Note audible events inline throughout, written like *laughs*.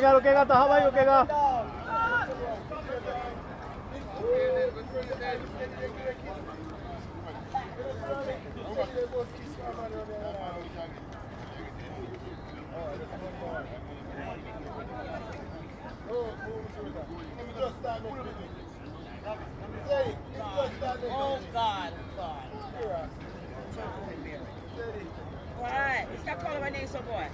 रुकेगा रुकेगा तो हाँ भाई रुकेगा Oh God, God. Boy, stop calling my name so boy.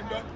get done.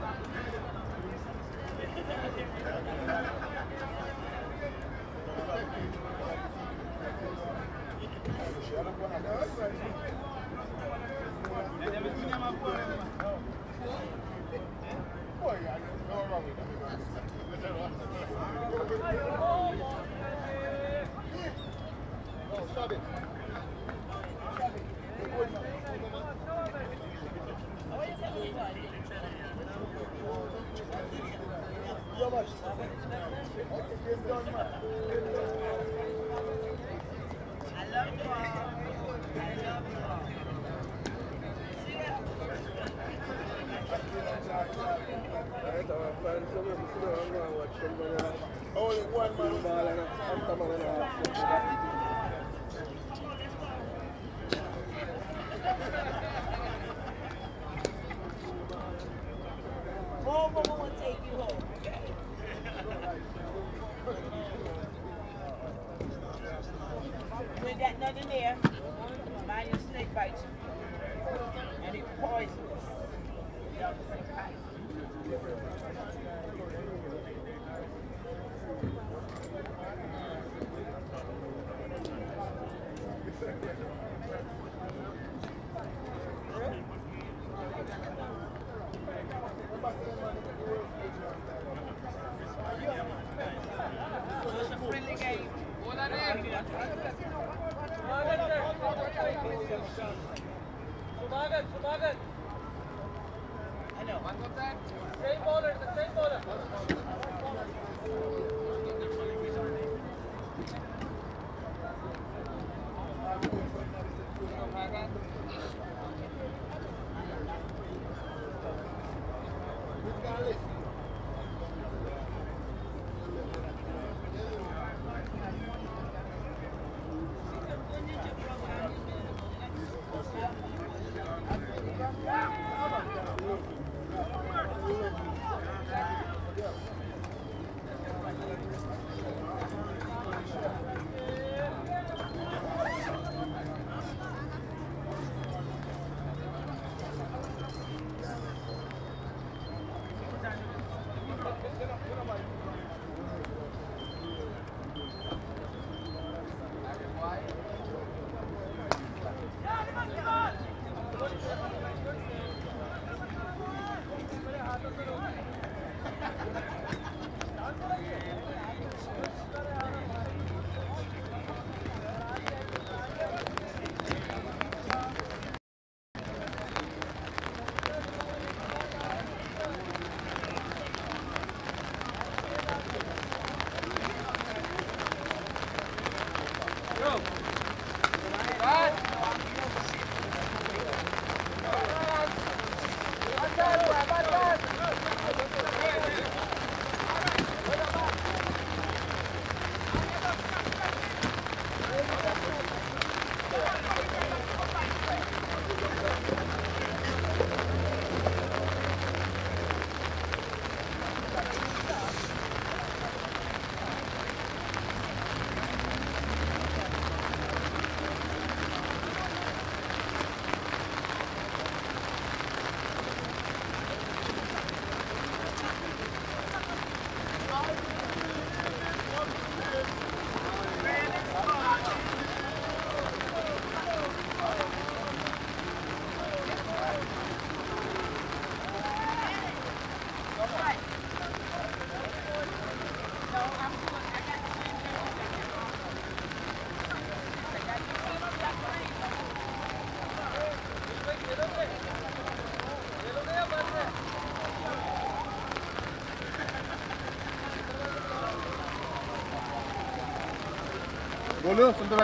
बोलो सुंदर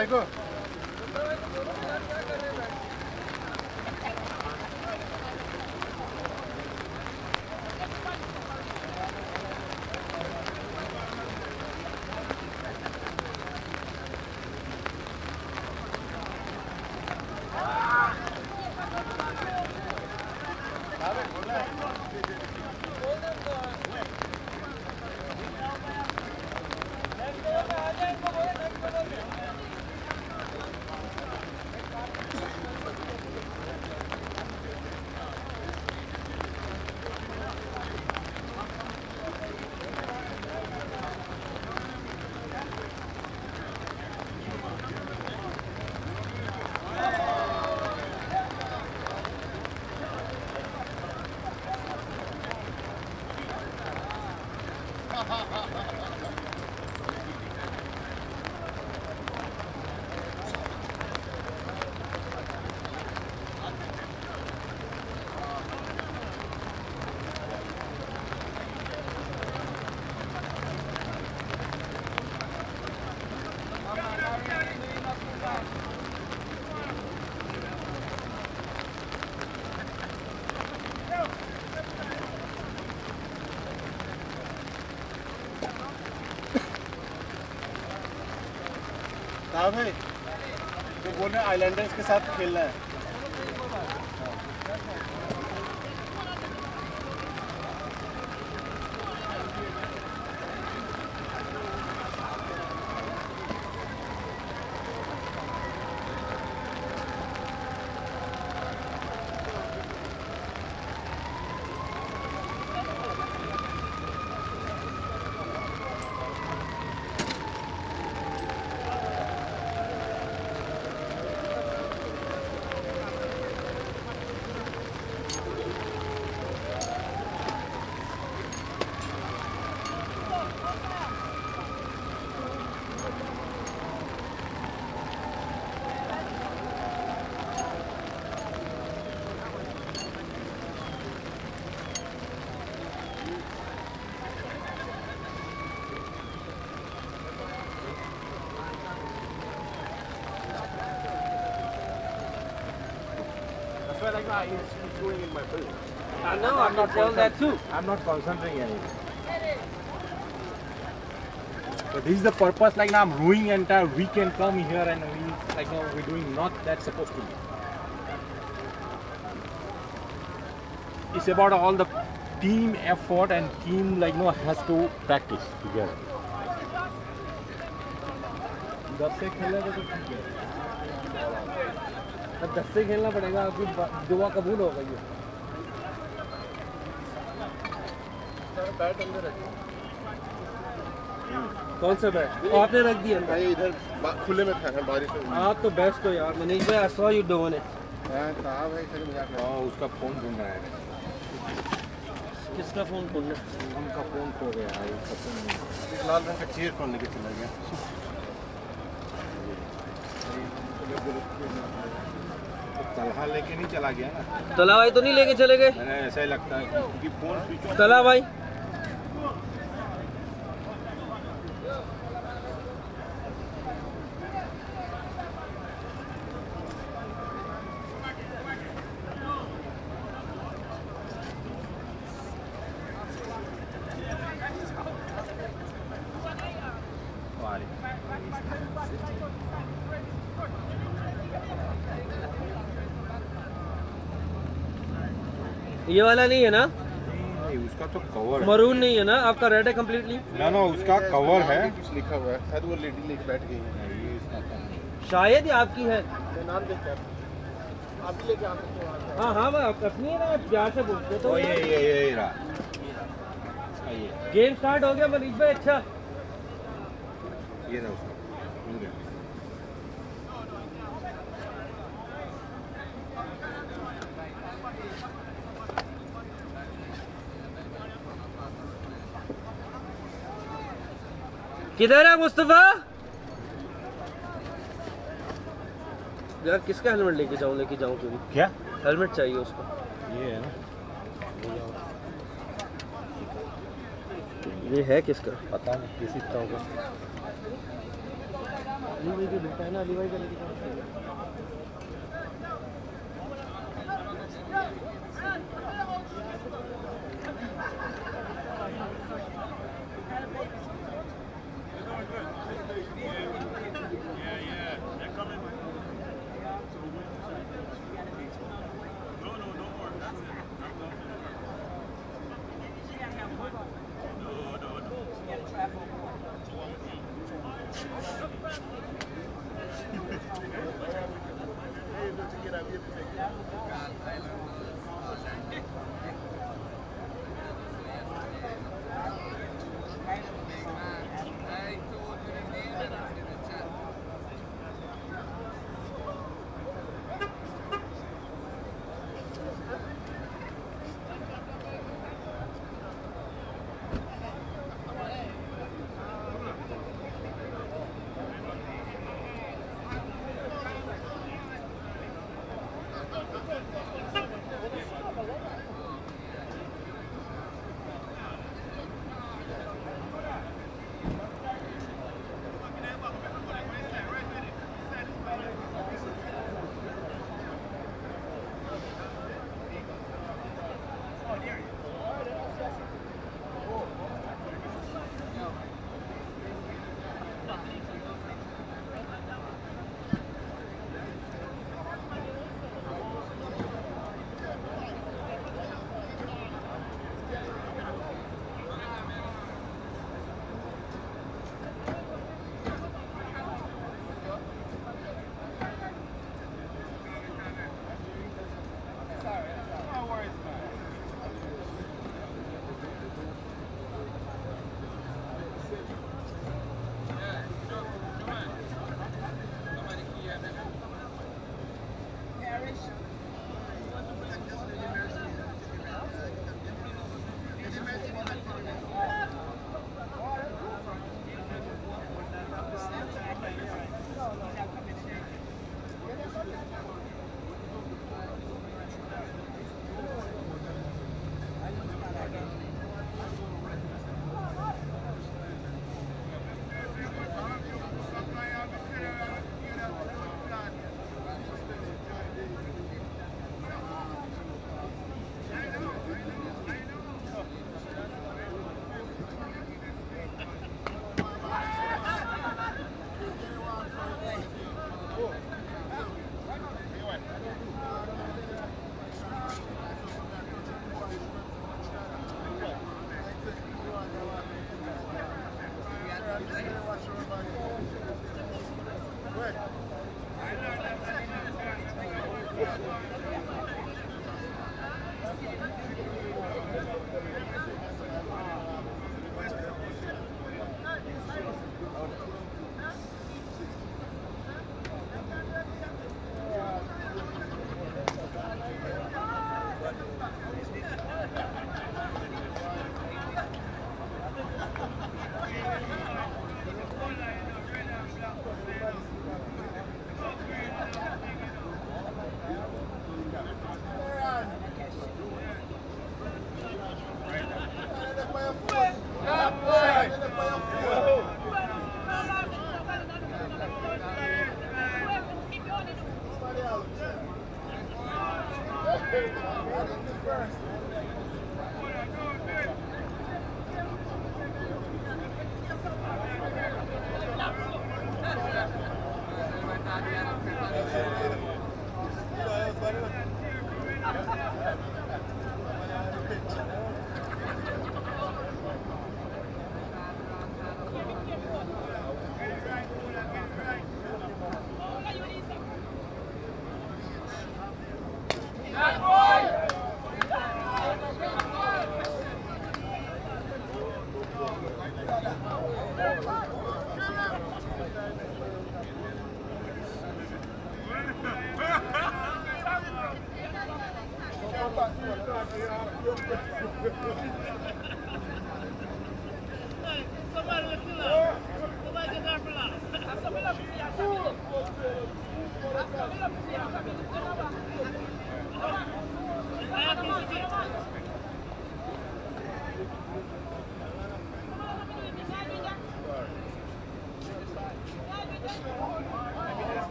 है हाँ। तो बोल रहे आइलैंडर्स के साथ खेलना है। That's why like, ah, it's, it's going in my bill. I know, I'm not tell that too. I'm not concentrating anything. So this is the purpose, like now I'm ruining entire weekend come here and we like no, we're doing not that supposed to be. It's about all the team effort and team like no has to practice together. दस से खेलना तो ठीक है अब दस से खेलना पड़ेगा आपकी दुआ कबूल हो गई है। कौन सा बैट? आपने रख दिया। भाई इधर खुले में था बारिश में। आप तो बेस्ट हो यार मनीष भाई I saw you doing it हाँ हाँ उसका फ़ोन ढूंढ रहा है। किसका फ़ोन खोलना? उनका फ़ोन खो गया है लाल रंग का चेयर फ़ोन लेके चला गया। तो तलहा लेके नहीं चला गया ना। तला भाई तो नहीं लेके चले गए? ऐसा ही लगता है क्योंकि फ़ोन स्विच तला भाई? ये वाला नहीं है ना? नहीं उसका तो कवर है। मरून नहीं है ना? आपका रेड है कम्प्लीटली ना ना उसका कवर है। कुछ लिखा हुआ है। शायद वो लेडी लेके बैठ गई है। ये इसका cover। शायद ये आपकी है। नाम देख के आप भी लेके आ सकते हो। हाँ हाँ आप- अपनी है ना प्यार से पूछते तो। ये ये ये ये रहा। गेम स्टार्ट हो गया मनीष भाई अच्छा। ये रहा उसका मिल गया किधर है मुस्तफ़ा? यार किसका हेलमेट लेके जाऊँ लेके जाऊँ क्यों? क्या? हेलमेट चाहिए उसको। ये है ना? ये है किसका? पता नहीं किसी का होगा। अली भाई का बेटा है ना अली भाई का लेके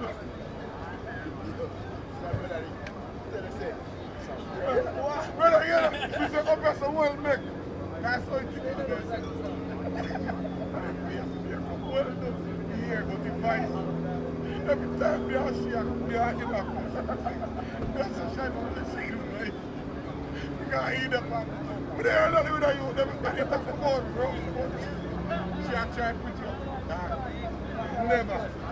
you. *laughs* Never.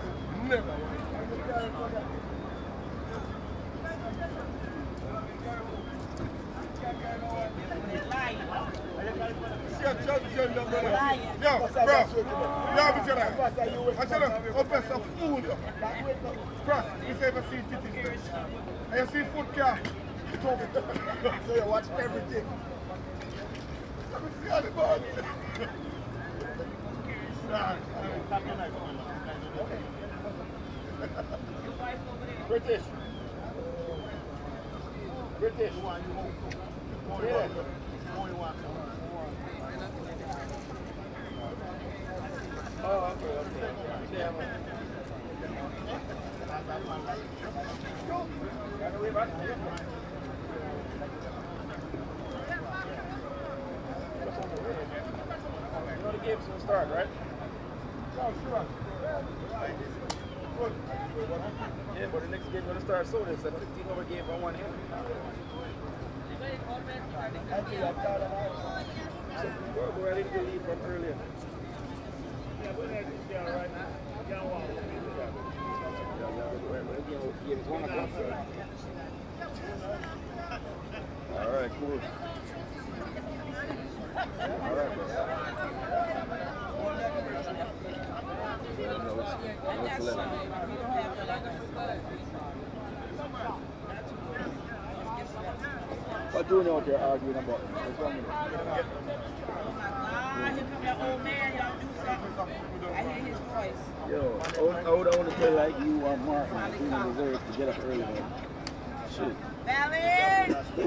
now. *laughs* so you watch everything. Let me see how the ball. What you're arguing about? It? Ah, here come that old man, y'all do something. I hear his voice. Yo, I would, I I would feel like you and Martin doing the work to get up early, man. Shit. Valen! You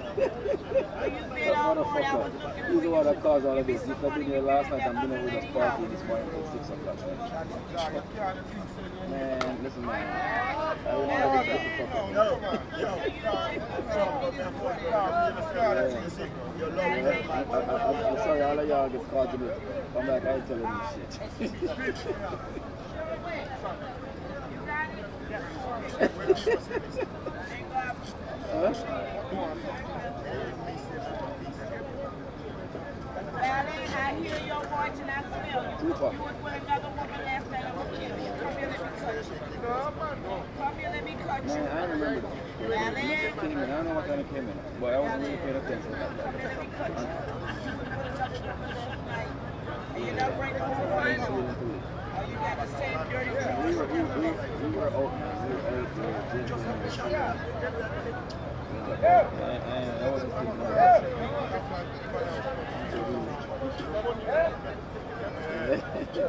been I He's for the you. one that caused all of this. If I've been here last night, I'm been with party this morning till 6 o'clock, man. Listen, man. I will never get the fuck up. I'm sorry, all of y'all get caught in it. Come back, I ain't telling you shit. huh? Valen, I hear your voice and I smell you. You was with another I don't know what time it came in, but I wasn't really paying attention. you know, bring the final. We were, we, were, we were. We were old. We were old. And, and I wasn't. Yeah.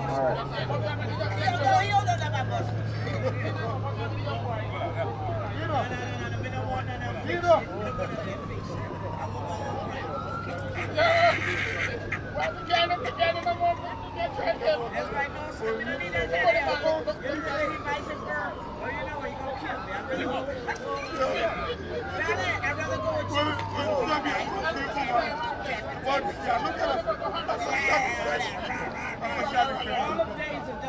All right. Look at him.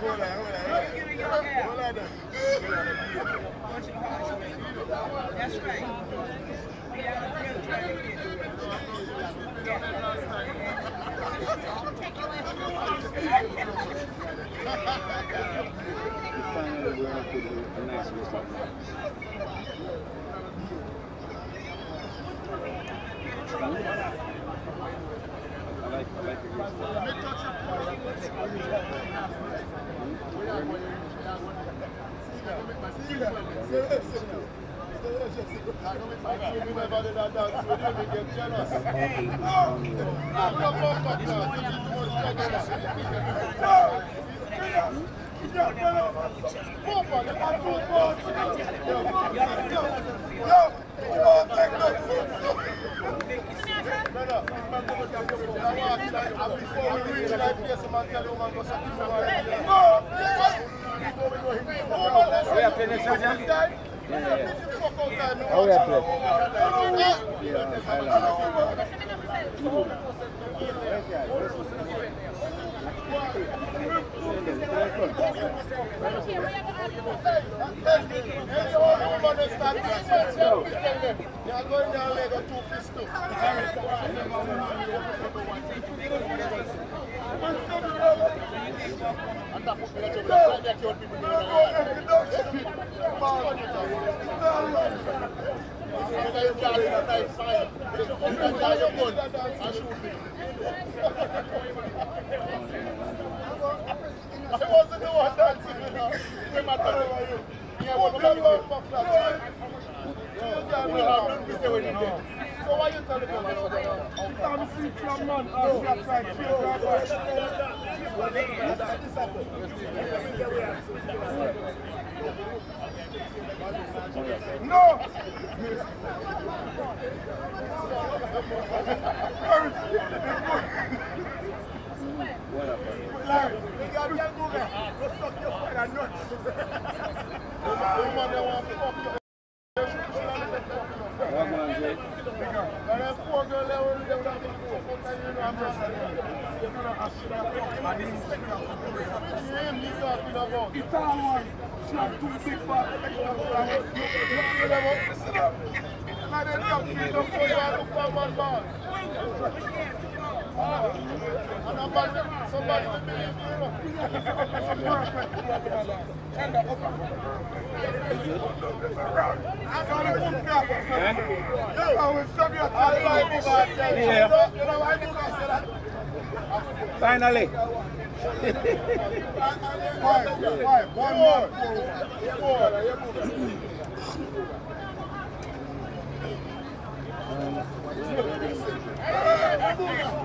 That's right. that dance with him, he get jealous. Hey. No! No, no, no, no, no, no, no, no, no, Oh, yeah, play. I'm going down there, two fists too. Thank you. No! First, Finally. five, five, one more. Four. Four.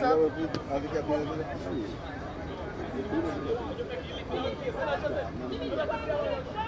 So you.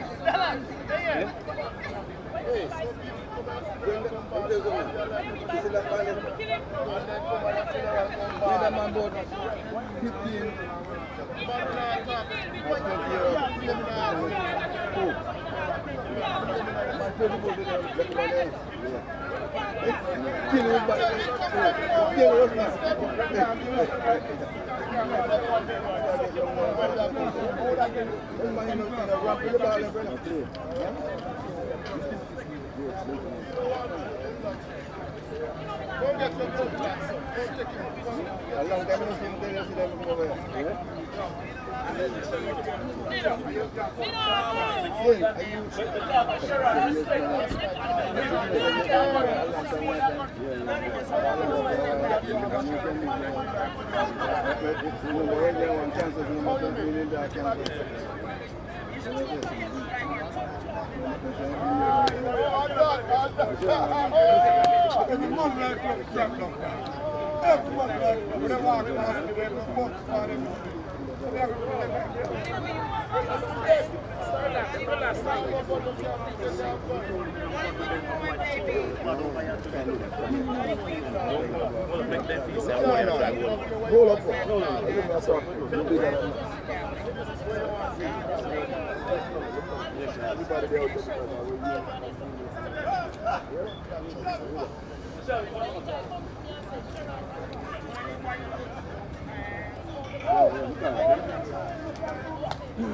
Kill him. Thank you. Allah demini şey seni de yesin elini babaya. Allah Allah Everybody like to accept them. Everybody like to. They walk around the way, they walk around everything. Everybody.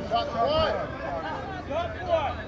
Shot to right. Shot to right.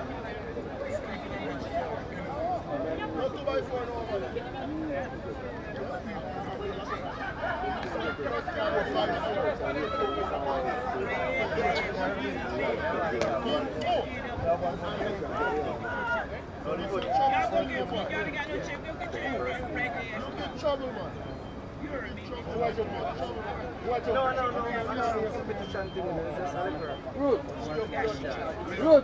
Good. Good.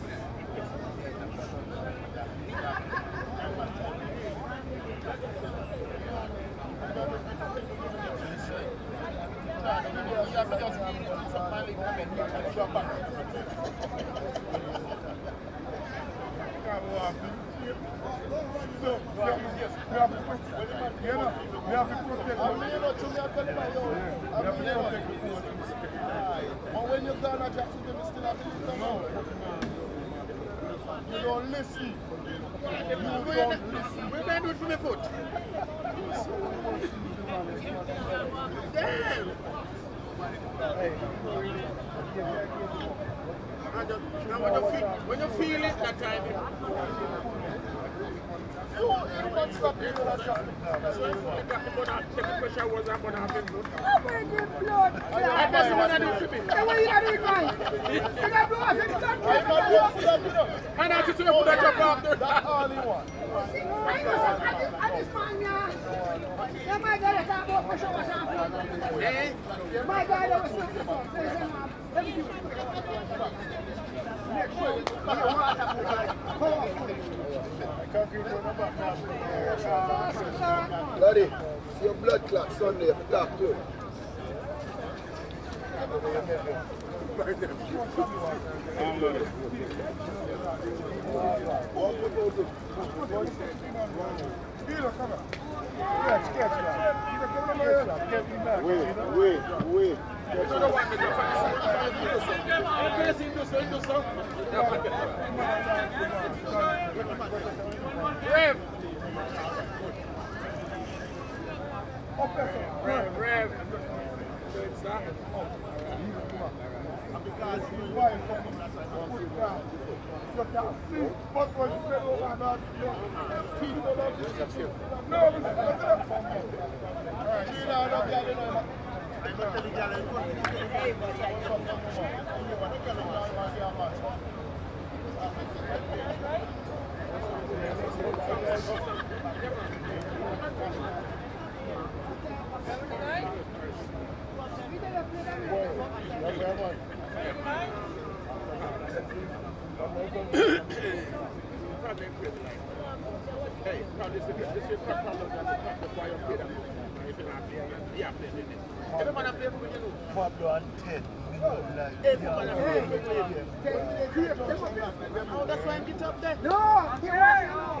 Bloody, it's your blood clot Sunday if you talk to him. Wait, wait, Rev. Rev, Rev. You you. You you. You. Not you, not you. Don't not you. Not you that's I? Oh, why I'm get up there. No, get away.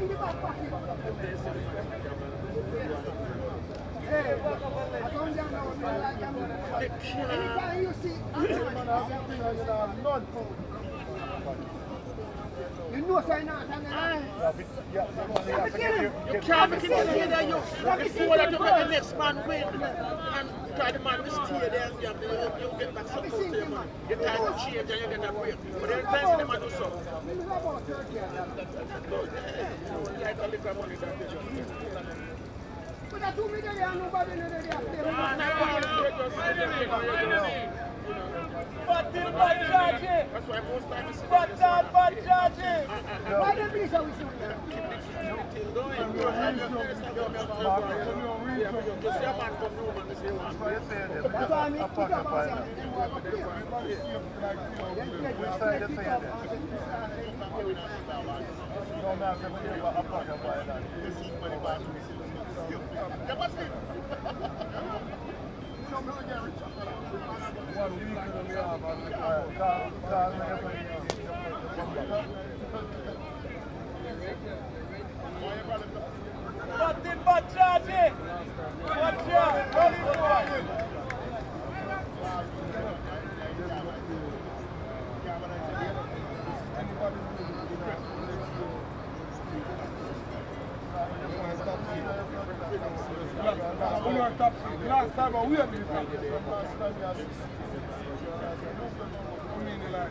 The. Anytime you see, *laughs* you know say not, and then You can't stay there, you. Before that, you next man win. And try the man to stay there, you, to, get back some there, man. You try to change and you get that break. But time the man do so. A that But that two million nobody that they are playing. Batır Bacacı! Batır Bacacı! Madem bir şey Yapasın. Çok öyle gelmiş. Last time we are in the Oh,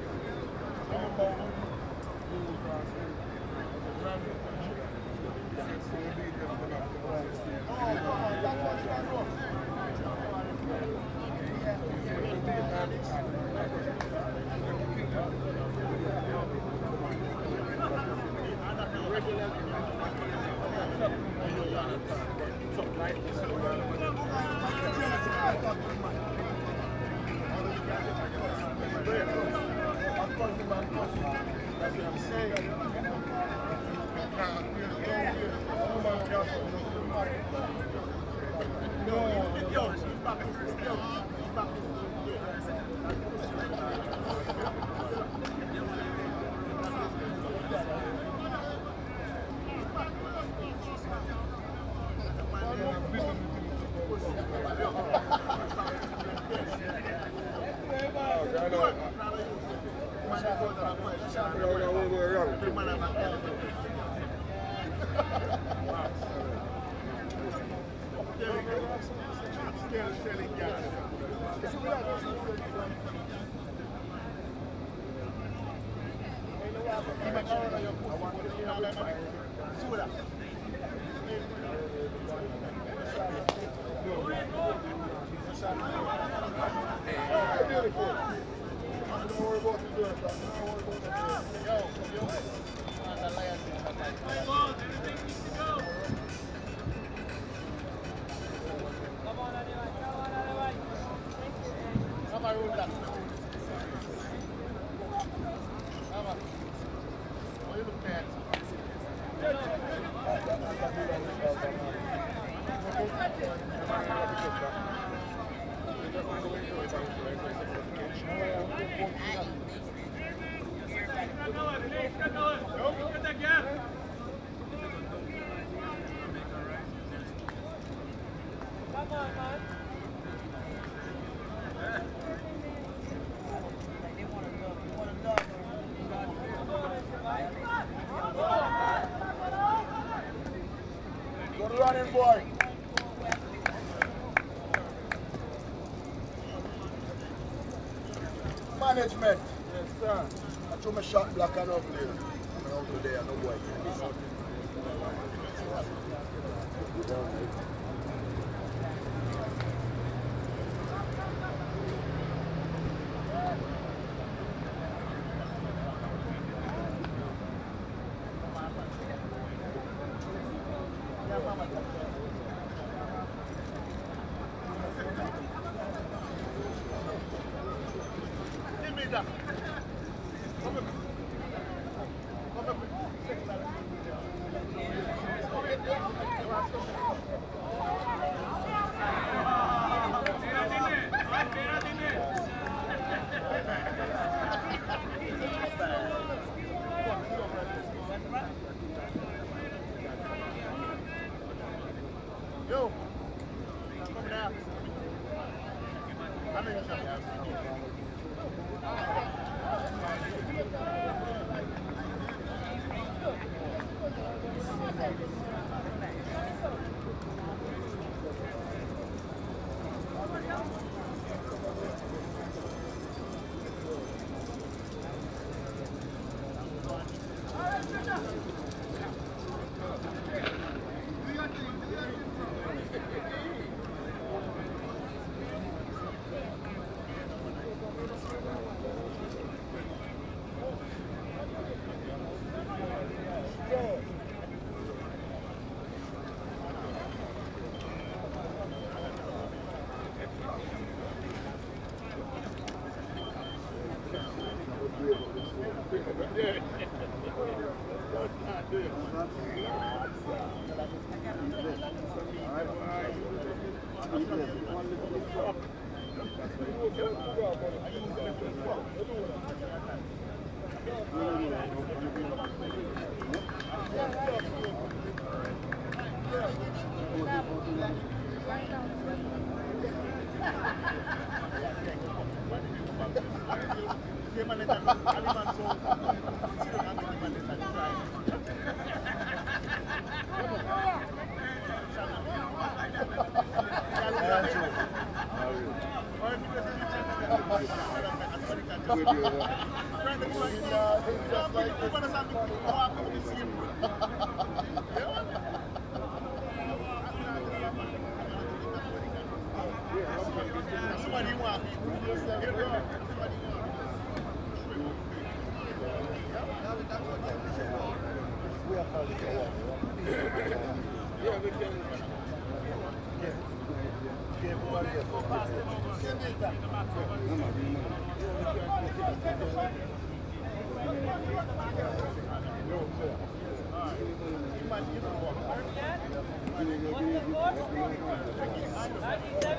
good. Ninety-seven.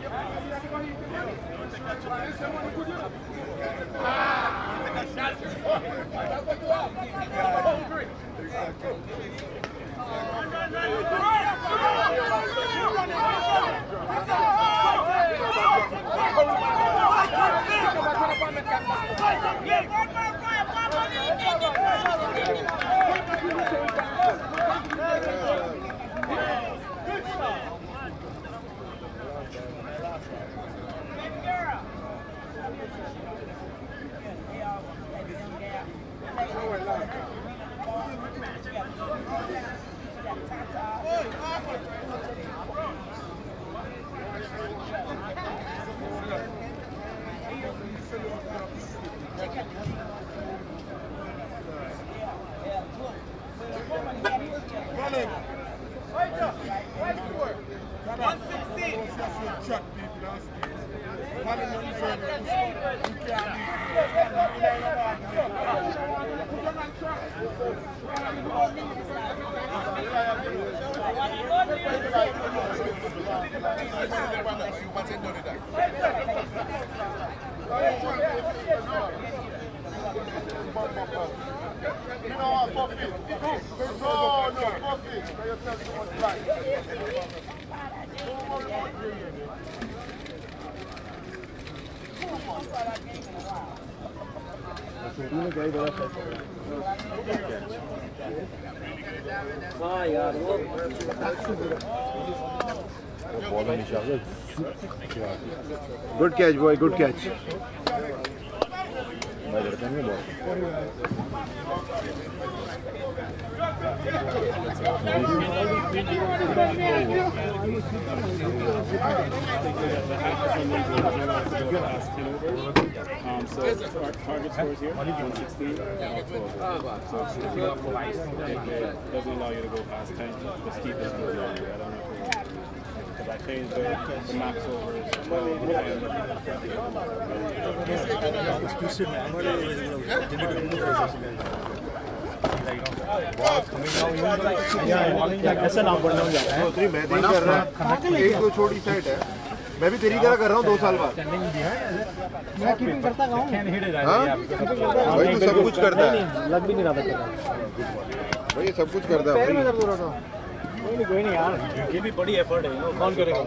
Siamo a Nicodia! catch, boy. Good catch. Um, so our target score is here, 116 and 12. So it's, it doesn't allow you to go past 10, the steepest if because the, the max over is 12 ऐसा नाम बढ़ना चौधरी मैं तेरी कर रहा एक दो छोटी साइड है। मैं भी तेरी तरह कर रहा हूँ दो साल बाद। मैं कीपिंग करता हाँ? भाई तू सब कुछ करता है। लग भी नहीं रहा था। भाई सब कुछ करता है कोई नहीं कोई नहीं यार ये भी बड़ी एफर्ट है कौन करेगा?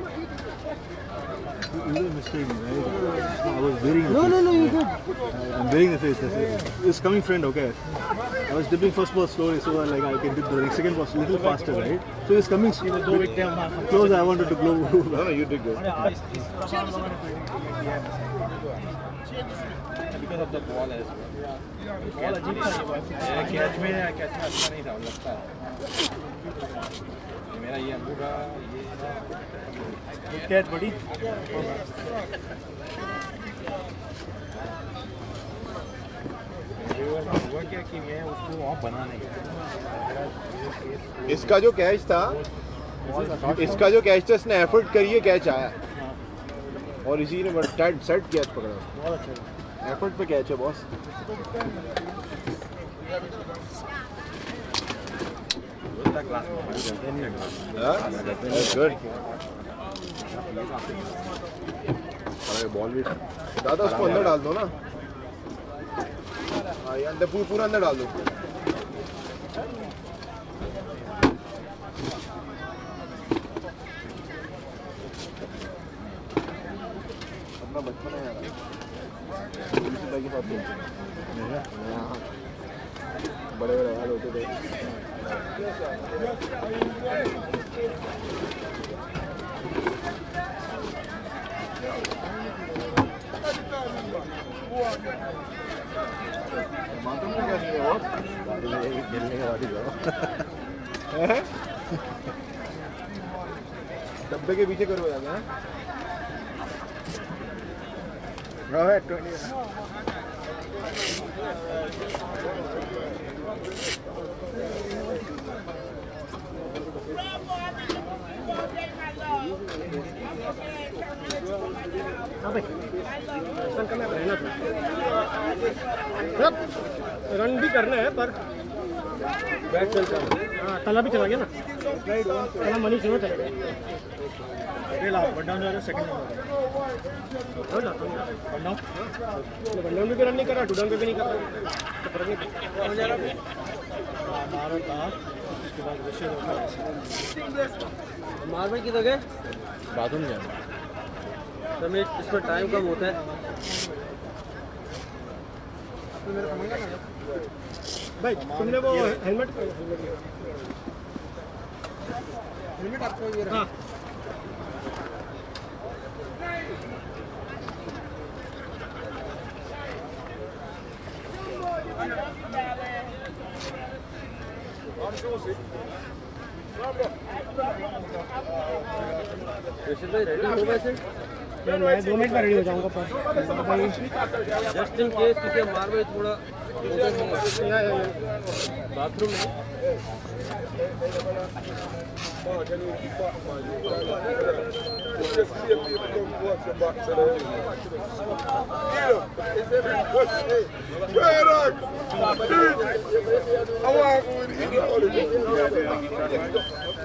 *laughs* हमारी हो रहा I was wearing No, no, no, you good. I'm wearing the face. That's it. It's coming friend, okay. I was dipping first ball slowly, so that, like I can dip the second ball a little faster, right? So it's coming close. I wanted to blow. *laughs* No, no, you did good. because of the ball as well. Ball अजीब था ये ball catch में catch में अच्छा नहीं था लगता है ये मेरा ये अंगूठा ये बनाने गया इसका जो कैच था, इसका जो कैच था, इसने एफर्ट करिए कैच आया। और इसी ने टाइट सेट कैच पकड़ा। बहुत अच्छा एफर्ट पे कैच है? Boss Huh? Good. बॉल भी दादा उसको अंदर डाल दो ना। हाँ ये अंदर पूरा पूरा अंदर डाल दो। अपना बचपन है यार। बड़े बड़े हाल होते थे। मालूम नहीं क्या नहीं है वो ये के बाद ही जाओ हैं? ahead, 20. रन भी करना है पर बैट चलता है हाँ तला भी चला गया ना। तला मनी चला गया। One down second one down one down भी रन नहीं कर रहा टू डाउन भी नहीं कर रहा। फ़र्क नहीं हमारा उसके बाद रशियन मार भाई किधर गए बाथरूम जाना। रमेश इसमें टाइम कम होता है। भाई तुमने वो हेलमेट हेलमेट आपको ये हाँ। रशीद भाई रेडी हो वैसे मैं मैं दो मिनट में रेडी हो जाऊँगा जस्ट इन केस क्योंकि मार भाई थोड़ा बाथरूम में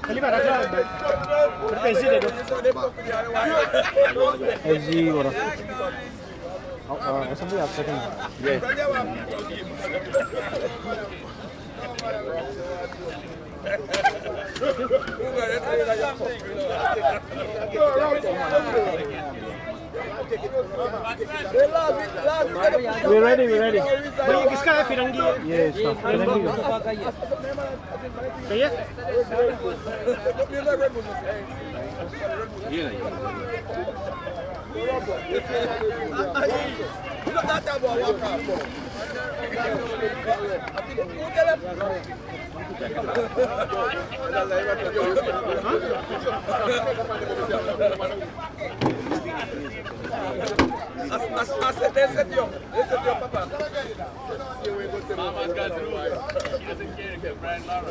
Kali mana jalan? Berpesi deh. Ezi. मार भाई अच्छा यार पहली बार अच्छा फिर पैसे दे दो एसजी हो रहा ऐसा भी आप second we ready we ready भाई ये किसका है? फिरंगी है। ये इसका फिरंगी का। मुस्तफ़ा का ये He doesn't care if Brian Lara.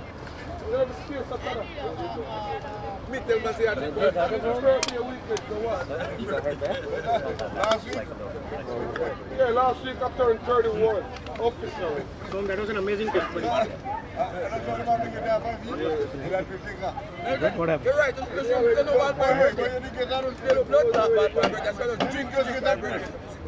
I a week, last week? Yeah, last week I turned 31. Officer. So that was an amazing testimony. What happened? You're right. You know what? You get that. That's why you get that.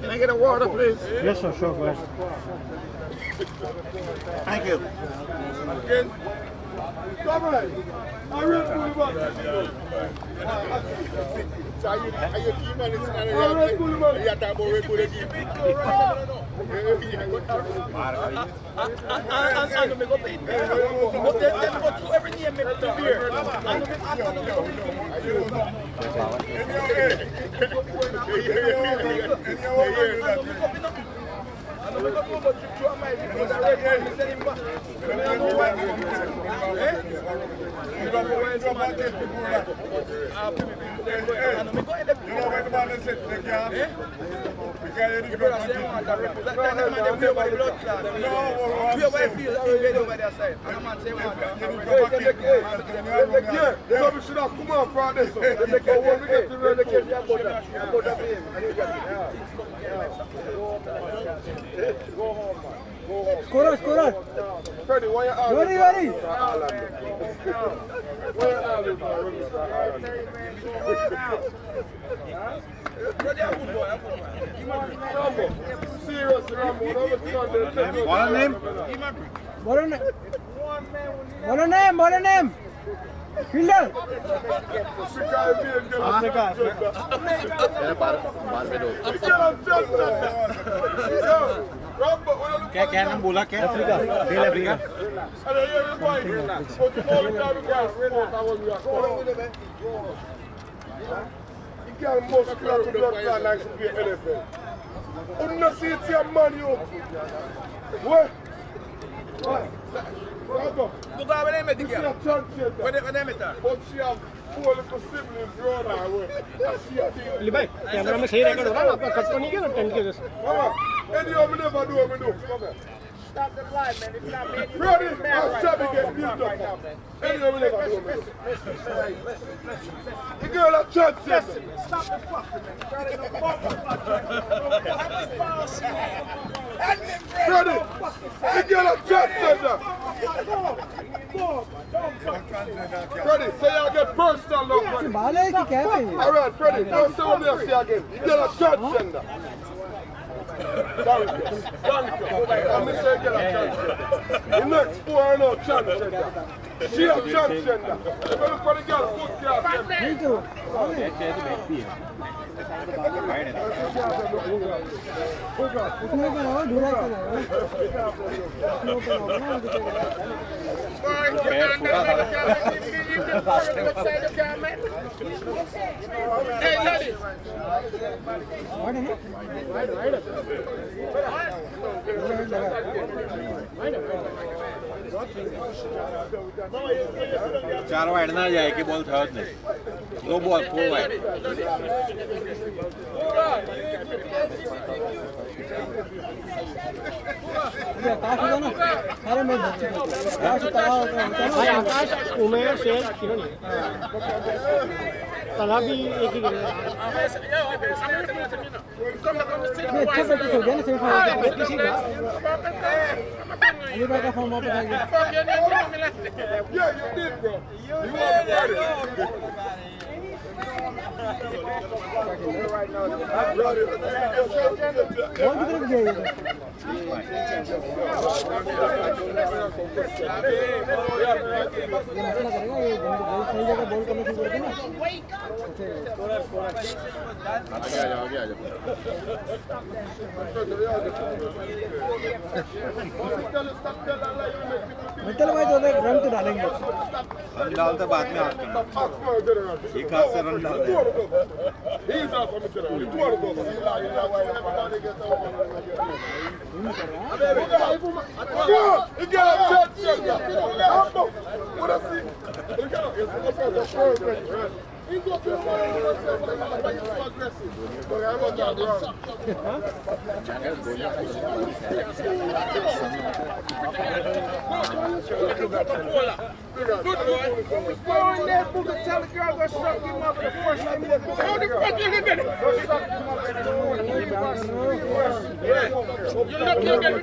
Can I get a water, please? Yes, sir, sure, glass. Thank you. Again. All right. I really good about So are you, are you team and it's not a real thing? Are you at that boy with the team? I'm going to go pay it. But then they go through every name the beer. I'm going to ask to go pay Come on, Friday. They make a one week to the kids. I'm going to be. Go home. Go home. Courage, courage. Freddy, why you out? Ready, ready. Why you out? What a name? What a name? What a name? What a name? Fielder. Africa. क्या क्या नाम बोला क्या Africa del Africa Look how they met the girl. Where they- where they met her? But she have four little siblings, brother. and she a thing. Ali भाई camera में सही record हो रहा है आपका कट तो नहीं किया ना टेंट की वजह stop the light, man. If not me, you Real this, I'm trying to get beautiful. Right now, man. Anyway, we're going to do it. Listen, listen, listen, listen. The girl I'm trying Listen, stop the fucking, man. Girl, it's a fucking fucking. Ready? The girl I'm trying to send Freddy, say I get burst on low, Freddy. All right, Freddy, don't say me else say again. You get a church sender. Challenger. Challenger. I'm going to say again, I'm Challenger. The next four, I know Challenger. She a chance said that. If you look for the girl, foot girl said that. नहीं तो उसमें क्या हो ढूंढा क्या हो उसमें क्या हो ચાર વાઇડ ના જાય કે બોલ થયો જ નહીં નો બોલ ફોર વાઇડ आकाश होगा ना सारे मैच बच्चे आकाश तालाब होता है भाई आकाश उमेर शेर तीनों नहीं तालाब भी एक ही गेम ये अच्छा प्रैक्टिस हो गया ना सेमीफाइनल प्रैक्टिस ही था अली भाई का फॉर्म वापस आ गया मित्तल भाई तो तो डालेंगे। डालते बाद में। एक हाथ से run down there. He's not from the Two of them. Everybody gets out. He's got to aggressive. But I'm not that wrong. Good boy. You the girl him up the first Yeah. You look you'll get me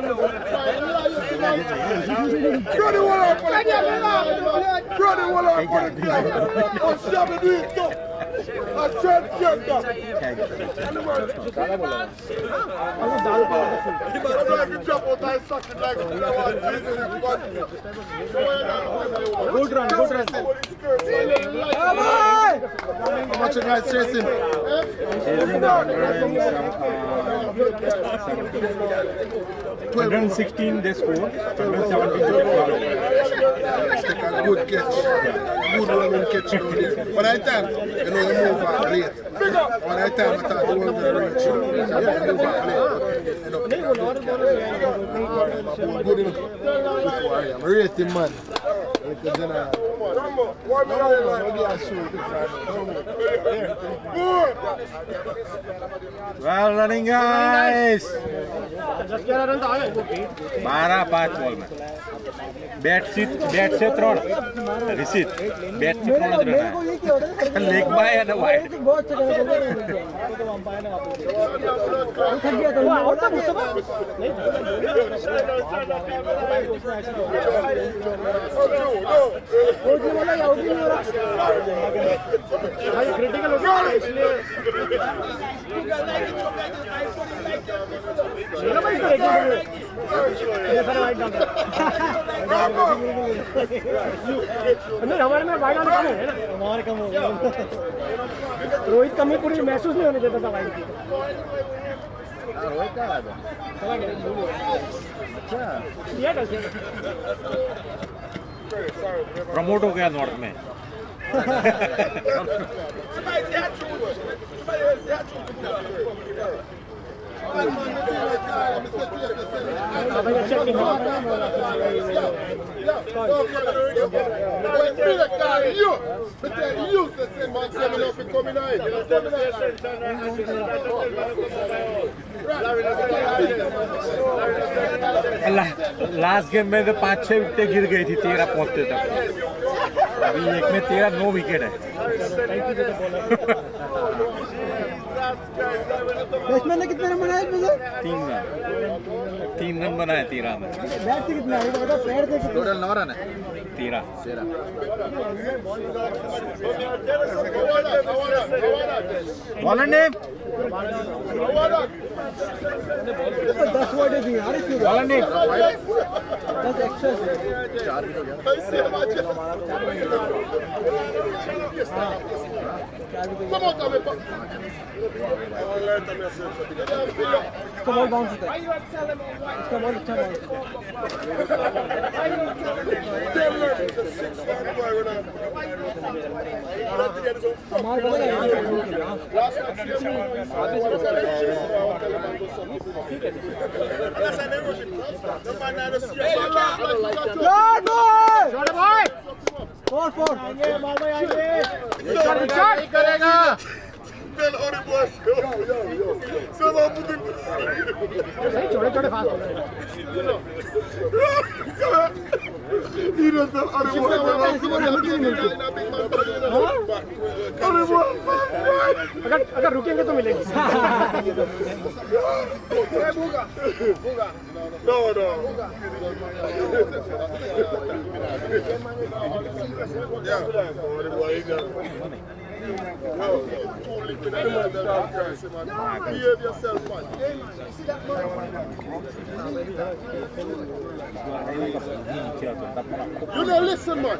Brother, what up for the club? Brother, what up for the club? Oh, shove it. Good run, good run. How much you guys chasing? 116 This score. 117 they. Good catch. Good woman catch. *laughs* What I tell you know, to move out later. All that time I thought they going to reach you. Move out later. I'm I... Well running guys! बारह पाँच ball bat से bat से त्रण receipt bat से त्रण જ run leg bye અને wide આવતા મુસ્તફા क्रिटिकल हो गया इसलिए नहीं हमारे में वाइट डाउन कम है ना हमारे कम हो रोहित कमी पूरी महसूस नहीं होने देता था वाइट की अच्छा प्रमोट हो गया नॉर्थ में अच्छा टीम लास्ट गेम में तो पाँच छह विकेटें गिर गई थी तेरह पहुँचते तक अभी एक में तेरह, नौ विकेट है। बैट्समैन ने कितने रन बनाए इसमें तीन रन। तीन रन बनाए तेरह में बैट से कितना? है बता पैर से कितना? टोटल नौ रन है। तेरह बॉलर ने दस वर्ड यार इसकी बॉलर ने दस एक्स्ट्रा चार विकेट हो गया। इसका बॉल बाउंस होता है। इसका बॉल अच्छा बाउंस हमारे बता छोटे भाई फोर फोर आएँगे। माल भाई आएँगे करेगा। All the boys go, yo, yo. So I'm putting सही छोटे छोटे फास्ट हो रहे He doesn't tell all the boys. All the boys. अगर अगर रुकेंगे तो मिलेगी No, no. Yeah. All the boys, You don't listen, man.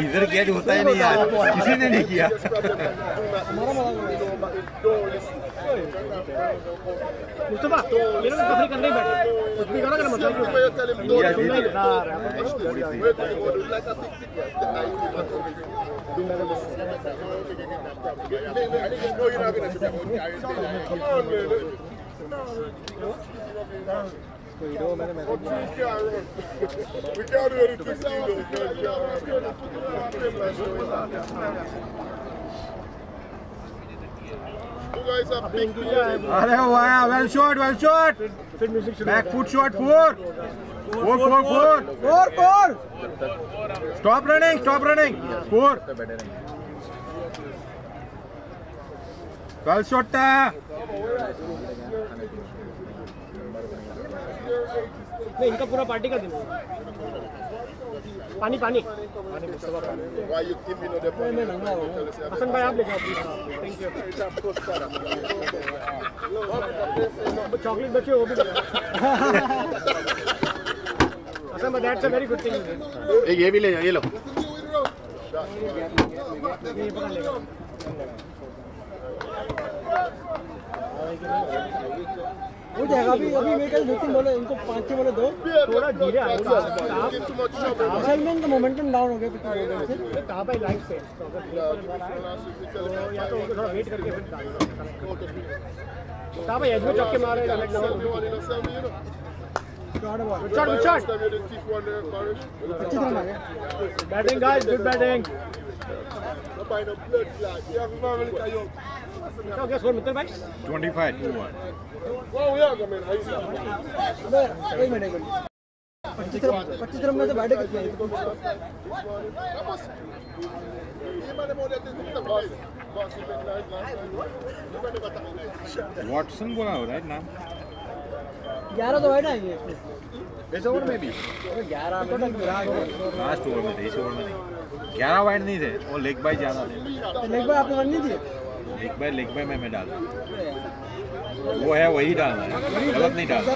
इधर कैच होता ही नहीं यार। किसी ने नहीं किया। मुस्तफ़ा ये लोग कफरी करने ही बैठे। भी करो। करना मतलब When you tell him Yeah, don't yeah, do yeah. that. Wait till you go do like a big picture. The eye will not come in. I didn't know you're not going to be able to carry it. Come on, man. We can't run. We can't do anything to you, though. You guys are big players. अरे वाह well shot well shot फिर music शुरू back foot shot four four four four four four stop running stop running four well shot था नहीं इनका पूरा party का दिन है। पानी पानी। Money? हसन भाई आप ले जाओ। थैंक यू चॉकलेट बचे वो भी हसन भाई that's a very good thing एक ये भी ले जाओ ये लो। हो जाएगा। अभी अभी मैं कल मीटिंग बोले इनको पाँच छः बोले दो। थोड़ा धीरे. असल में इनका मोमेंटम डाउन हो गया कुछ कहाँ पे लाइफ से तो तो या तो थोड़ा वेट करके फिर चौके मारे अलग Good shot, good shot. अच्छी तरह मारे बैटिंग गाइस गुड बैटिंग क्या क्या स्कोर मित्र भाई 25 टू 1 एक मिनट एक मिनट पच्चीस तरफ पच्चीस तरफ में से बैठे कितने वॉटसन बोला हो राइट नाम ग्यारह तो बैठा है इस ओवर में भी ग्यारह लास्ट ओवर में थे इस ओवर में नहीं ग्यारह वाइड नहीं थे वो लेग बाय ज़्यादा थे। लेग बाय आपने रन नहीं दिए लेग बाय लेग बाय में मैं डाल। वो है वही डालना है। गलत नहीं डालना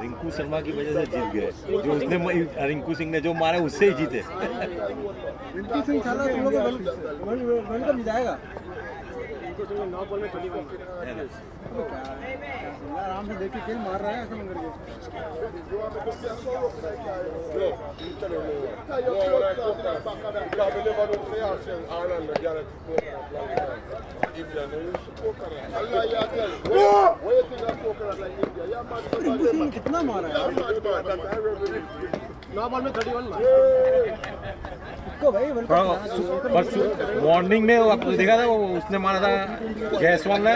रिंकू शर्मा की वजह से जीत गए। जो उसने रिंकू सिंह ने जो मारा, उससे ही जीते। रिंकू सिंह जिताएगा? आराम से देख के खेल मार रहा है ऐसा कितना मारा है? नौ बॉल में 31 मारा। इसको भाई वर्ल्ड हाँ, मॉर्निंग में आपको आपने देखा था वो उसने मारा था जयसवाल ने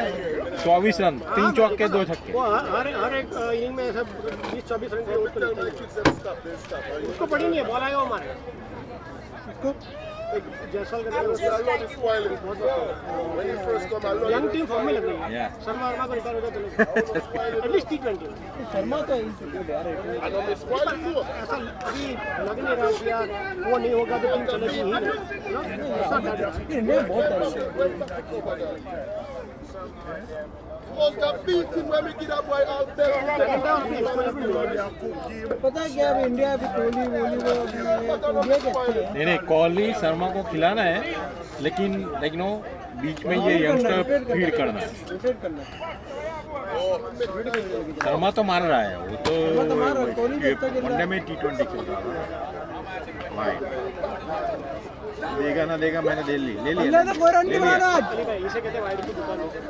चौबीस रन तीन चौक के दो छक्के। हर हर एक इनिंग में सब बीस चौबीस रन। उसको पड़ी नहीं है बॉल आएगा वो मारेगा यंग टीम फॉर्म में लग रही है। Yeah. शर्मा वर्मा को रिटायर हो गया चलो। एटलीस्ट टी ट्वेंटी शर्मा तो ऐसा अभी लग नहीं रहा कि यार वो नहीं होगा तो टीम चलेगी नहीं ऐसा डर रहा है। इंडिया में बहुत पता है क्या इंडिया अभी कोहली वोहली वो इंडिया हैं नहीं नहीं कोहली शर्मा को खिलाना है लेकिन लेकिन वो बीच में ये यंगस्टर फ़ीड करना है शर्मा तो मार रहा है वो तो शर्मा तो। वनडे में टी ट्वेंटी खेल रहा है देगा ना देगा मैंने ले ली ले लिया नहीं ले लिया। आज। इसे कहते वाइड की दुकान होती है।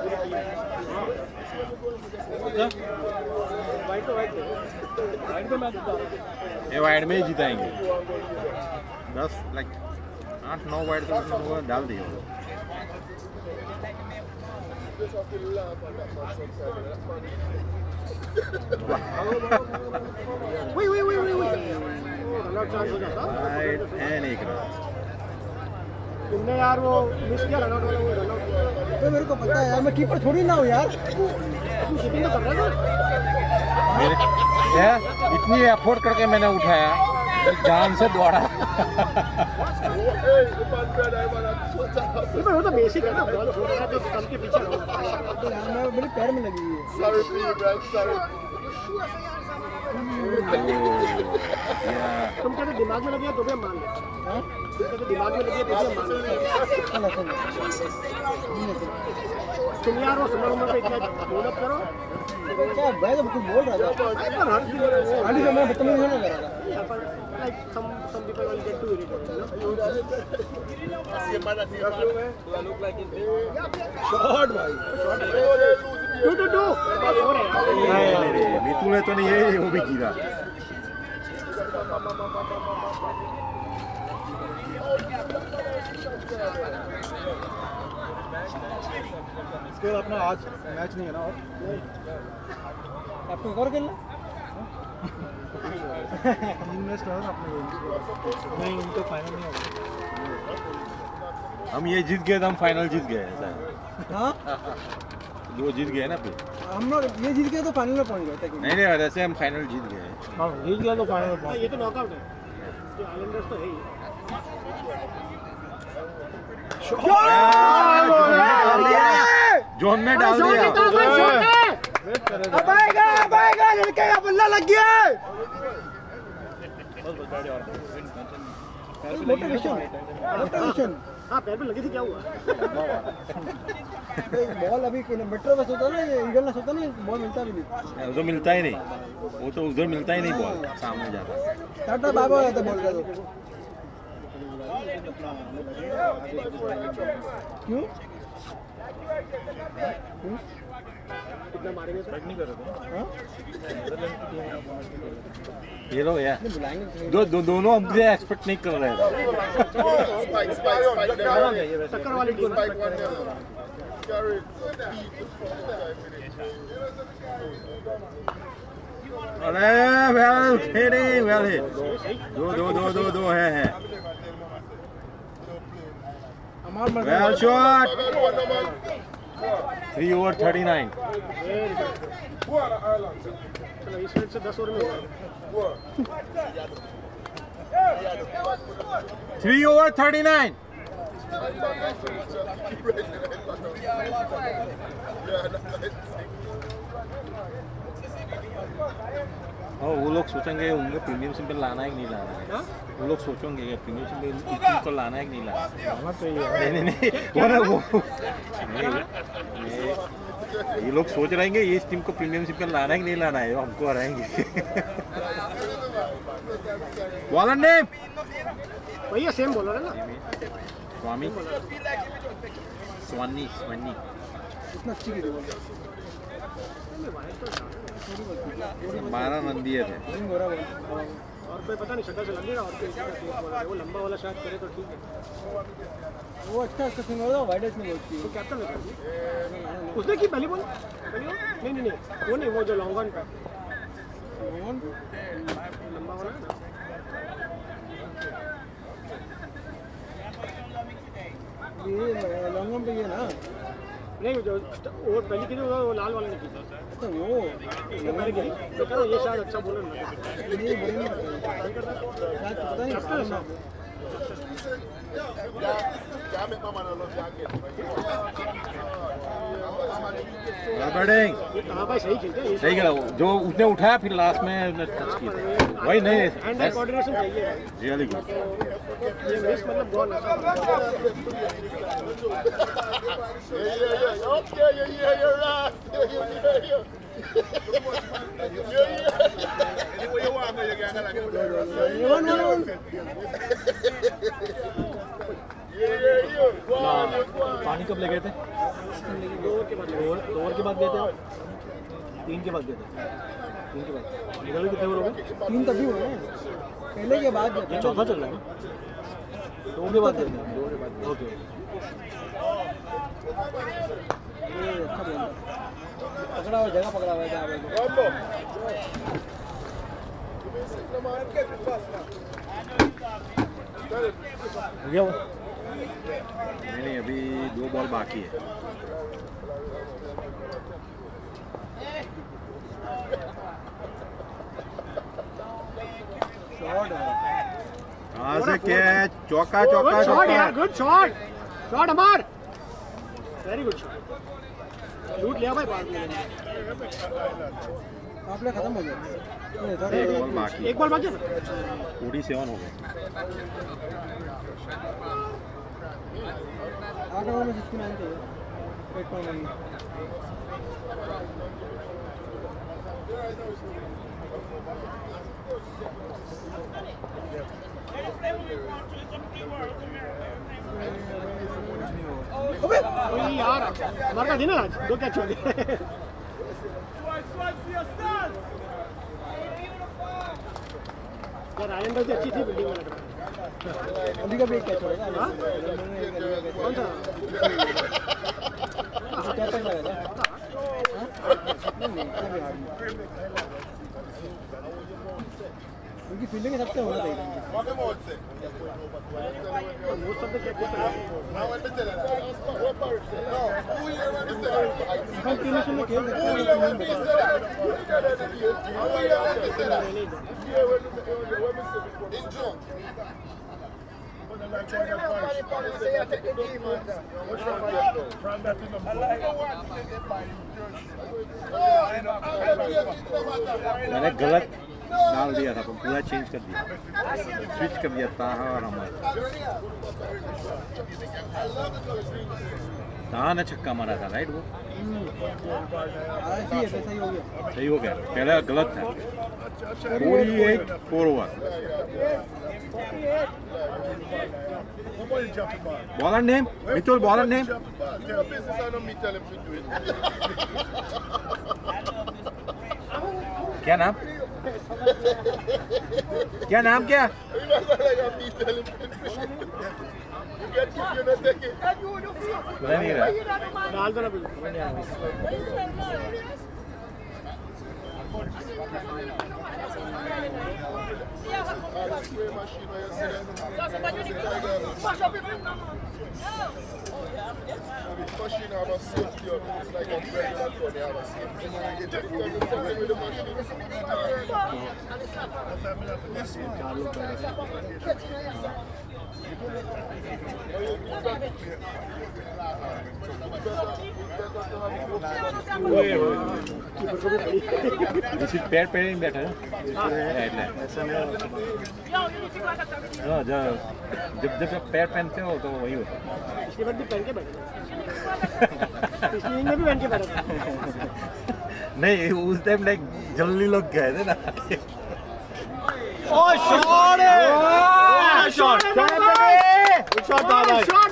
तो वाइड वाइड पे मैच होता है। ये वाइड में ही जिताएँगे। दस लाइक आठ नौ वाइड तो वो डाल दिया। वो। वही वही वही वही वही रन आउट चांस हो जाता वाइड एंड एक रन तुमने यार वो मिस किया रन आउट वाला वो रन आउट अबे मेरे को पता है यार मैं कीपर थोड़ी ना हूँ यार। तू शूटिंग तो कर रहा था। मेरे इतनी एफोर्ट करके मैंने उठाया। जान से दौड़ा। ये वो तो बेसिक है ना बॉल छोड़ रहा है तो कम के पीछे तो यार मैं मेरे पैर में लगी है। तुम कहते दिमाग में लग तो भी मान ले हाँ? तुम कहते दिमाग में लग तो भी मान ले चलो चलो तुम यार वो सुमर उमर पे इतना मेहनत करो क्या भाई जब कुछ बोल रहा था पर हर चीज़ आली से मैं बदतमीजी नहीं कर रहा too irritated you know? See, man, I see you, man. Do I look like it? Shot भाई टू हो रहा है मितू ने तो नहीं है वो भी इसके अपना आज मैच नहीं है ना और आपको और खेलना नहीं उनको फाइनल नहीं होगा हम ये जीत गए तो हम फाइनल जीत गए ऐसा दो जीत गए ना फिर। हम लोग ये जीत गए तो फाइनल में पहुँच गए थे नहीं नहीं वैसे हम फाइनल जीत गए। हाँ जीत गया तो फाइनल में ये तो नॉकआउट है। ये आइलैंडर्स तो है ही। जोन में डाल दिया। अब आएगा अब आएगा लड़के का बल्ला लग गया है। मोटिवेशन मोटिवेशन हाँ पैर पे लगी थी क्या हुआ? *laughs* बॉल अभी मेट्रो बस होता ना ये ना होता ना बॉल मिलता भी नहीं। वो तो मिलता ही नहीं। वो तो उधर मिलता ही नहीं बॉल सामने जाता टाटा बाबा हो जाता बॉल का तो। क्यों? ये लो यार। दो, दो दोनों हमसे एक्सपेक्ट नहीं कर रहे. अरे वेल हिटिंग वेल दो दो दो दो दो है है। Well shot Come on, come on. Three over thirty nine चलो इस मिनट से दस ओवर में हो गया थ्री ओवर थर्टी नाइन और वो लोग सोचेंगे उनको प्रीमियम सिंपल लाना है कि नहीं लाना है। वो लोग सोचेंगे कि प्रीमियम सिंपल इस टीम को लाना है कि नहीं लाना है। आना चाहिए नहीं नहीं नहीं वो ना वो नहीं, ये लोग सोच रहेंगे ये इस टीम को प्रीमियम सिंपल लाना है कि नहीं लाना है वो हमको हराएँगे। बॉलर नेम भैया सेम बॉलर है ना? स्वामी? स्वानी स्वानी। इतना अच्छी गिरी बॉल बारह रन दिए थे। हो और कोई पता नहीं शक्ल से रहा और है वो लंबा वाला शायद करे तो ठीक है। वो अच्छा इसका स्विंग हो रहा वाइड में बहुत की तो कैप्टन है? उसने की पहली बॉल? पहली बॉल? नहीं नहीं नहीं वो नहीं वो जो लॉन्ग ऑन का लंबा वाला है ना? ये लॉन्गम पे ये ना? नहीं जो वो पहली की वो वो लाल वाले ने की अच्छा वो पहले की मैं कह रहा ये शायद अच्छा है नहीं पता नहीं कैप्टन है कहाँ भाई सही खेलते हैं। सही खेला वो। जो उसने उठाया फिर लास्ट में टच किया। वही नहीं हैंड कोऑर्डिनेशन चाहिए। रियली गुड ये मिस मतलब गॉल है Yeah, yeah, yeah. Okay, yeah, yeah, you're right. Yeah, yeah, yeah. Yeah, yeah. Anyway you want, you can, like, one one one कब ले गए थे दो ओवर के बाद दो ओवर के बाद गए थे आप? तीन के बाद गए थे तीन के बाद निकल कितने ओवर हो गए तीन तभी हुए हैं पहले के बाद चौथा चल रहा है दो के बाद दो के बाद। ओके। पकड़ा हुआ जगह पकड़ा हुआ है हो गया वो नहीं नहीं अभी दो बॉल बाकी है शॉट है कहाँ से कैच चौका चौका शॉट यार good shot shot Amar very good shot लूट लिया भाई बाद में आपने खत्म हो गया। एक बॉल बाकी एक बॉल बाकी है? फोर्टी सेवन हो गए आठ ओवर में सिक्सटी नाइन चाहिए एट पॉइंट नाइन ओए यार अमर दिन आज दो कैच हो गए यार आयरन की अच्छी थी बिल्डिंग में अभी का भी कैच हाँ? कौन सा क्या लगा था नहीं नहीं इतना भी हार्ड नहीं उनकी फील्डिंग सबसे होना चाहिए मोस्ट ऑफ द कैच अपन तीन शून्य खेल सकते हैं लेकिन नहीं बता मैंने गलत डाल दिया था पूरा चेंज कर दिया। स्विच कर दिया, ताहा और अमर ताहा ने छक्का मारा था राइट वो? सही हो गया। पहले गलत था। Bowler name Mitul bowler name क्या नाम? क्या नाम क्या पता नहीं रहा डाल दो ना बिल्कुल Machine have a safety on it. It's like a इसी पैर पैर ही बैठा है जब जब पैर पहनते हो तो वही होता है इसके बाद भी पहन के बैठे। *laughs* में भी पहन के बैठे नहीं उस टाइम लाइक जल्दी लोग गए थे ना। ओ शॉट है। शॉट। शॉट शॉट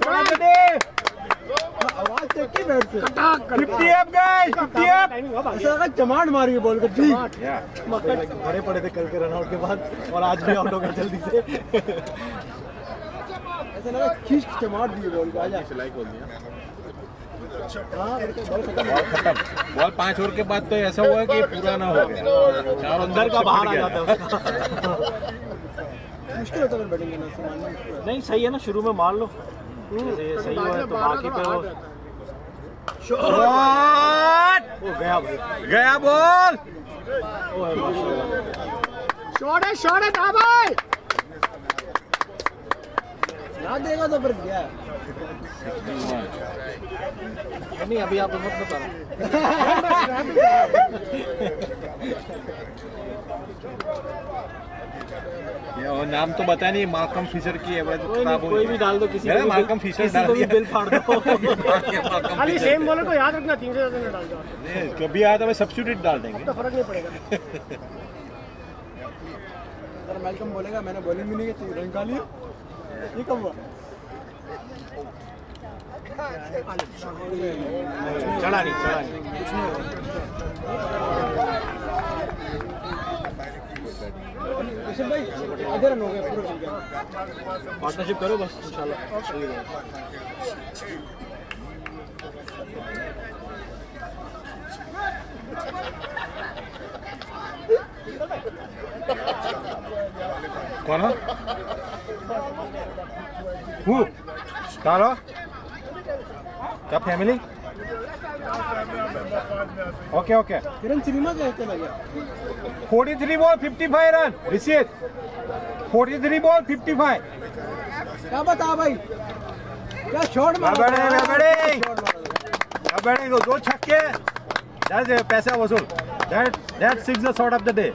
आवाज़ देख के बैठ से। Fifty up guys fifty up ऐसा लगा चमाट मार के बॉल को जी। बड़े पड़े थे कल के रनआउट के बाद और आज भी आउट हो गए जल्दी से। *laughs* ऐसा लगा खींच के चमाट दिए बॉल को आजा। हाँ बिल्कुल बॉल खत्म बॉल खत्म बॉल पाँच ओवर के बाद तो ऐसा हुआ कि पूरा ना हो गया। चार अंदर का बाहर आ जाता है मुश्किल होता है बैटिंग करना है। नहीं सही है ना शुरू में मार लो। सही हुआ है तो बाकी पे शॉट! वो गया भाई। गया बॉल! है शॉट है शॉट है भाई? ना देगा तो फिर गया नहीं अभी आप मत बता ये और नाम तो बता नहीं मार्कम फिशर की एवरेज कोई नहीं कोई भी डाल दो किसी को भी। मार्कम फिशर डाल दिया। बिल फाड़ दो। *laughs* खाली सेम बॉलर को याद रखना तीन से ज़्यादा न डाल दो नहीं, कभी आया तो मैं सब्सिट्यूट डाल देंगे। तो फ़र्क नहीं पड़ेगा। *laughs* अगर मेलकम बोलेगा मैंने बॉलिंग भी नहीं की रन का लिया। ये कब चढ़ा नहीं चढ़ा नहीं पार्टनरशिप करो बस इंशाल्लाह। कौन हो? हु तारा क्या family okay okay Kiran cinema गए थे भैया? 43 बॉल 55 रन रिसीव 43 बॉल 55 क्या बता भाई? क्या शॉट मारा? बड़े क्या बड़े क्या बड़े दो दो छक्के it, पैसा वसूल that that six the shot of the day.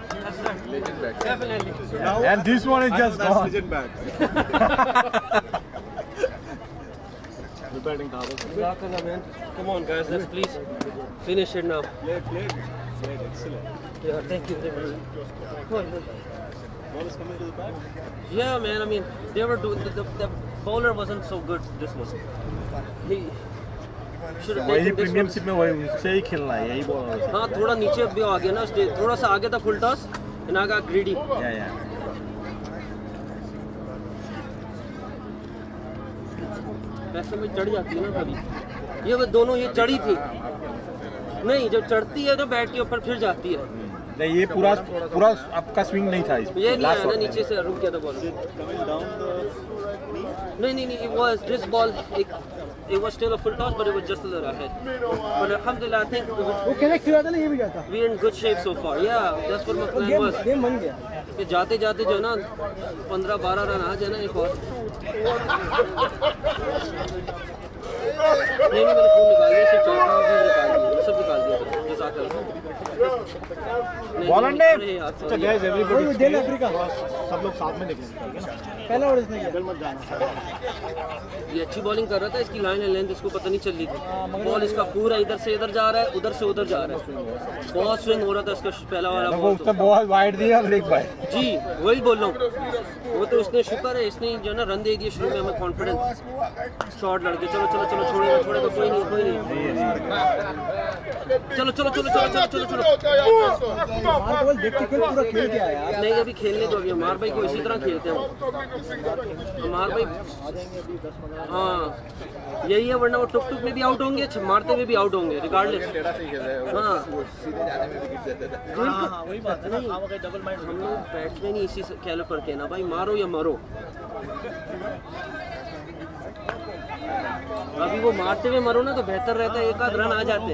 And this one is just gone. *laughs* legend back. Repenting Thakur. Jazakallah, man. Come on, guys, let's please finish it now. Played, played. Played excellent. Yeah, thank you very much. Go on, go on. Ball is coming to the back. Yeah, man. I mean, they were doing the, the, the bowler wasn't so good this one. He should have वही taken this one. प्रीमियमशिप में वही उससे ही खेलना है यही बोल हाँ थोड़ा नीचे भी आ गया ना उसने थोड़ा सा आगे था full toss and Agha greedy या या वैसे में चढ़ जाती है ना कभी ये वो दोनों ये चढ़ी थी नहीं जब चढ़ती है तो बैट के ऊपर फिर जाती है नहीं ये पूरा पूरा आपका स्विंग नहीं था इसमें ये नहीं आया ना नीचे से रुक गया था बॉल नहीं नहीं नहीं it was this ball it, it was still a full toss but it was just a little ahead but alhamdulillah I think वो कनेक्ट हुआ था ना ये भी जाता we in good shape so far yeah that's what my plan was game बन गया कि जाते जाते जो ना, पंद्रह बारह रन आ जाए ना एक और नहीं नहीं, मैंने फ़ोन निकाल दिया भी निकाल दिया सब निकाल दिया था। यार, अच्छा वही everybody डेल अफ्रीका। सब लोग साथ में निकलेंगे ठीक है ना? पहला ओवर इसने किया मत जाना। ये अच्छी बॉलिंग कर रहा था इसकी लाइन एंड लेंथ इसको पता नहीं चल रही थी। बॉल इसका पूरा इधर से इधर जा रहा है उधर से उधर जा रहा है। बहुत स्विंग हो रहा था इसका पहला वाला वो बॉल उसने बहुत वाइड दिया ब्रेक भाई। जी वही बोल रहा हूँ। वो तो उसने शुक्र है इसने जो है ना रन दे दिए शुरू में हमें कॉन्फिडेंस शॉट लड़के चलो चलो चलो छोड़ेगा छोड़ेगा कोई नहीं कोई नहीं। चलो चलो चलो चलो चलो चलो। चलो मार बॉल देख के खेल पूरा खेल आया यार नहीं अभी खेलने दो अभी हमार भाई को इसी तरह खेलते हैं हमार भाई हाँ यही है वरना वो टुक टुक में भी आउट होंगे मारते हुए भी आउट होंगे रिगार्डलेस हाँ। हाँ वही बात नहीं हम लोग बैट्समैन ही इसी से कैलो करते हैं ना भाई मारो या मरो। अभी वो मारते हुए मरो ना तो बेहतर रहता है एक आध रन आ जाते।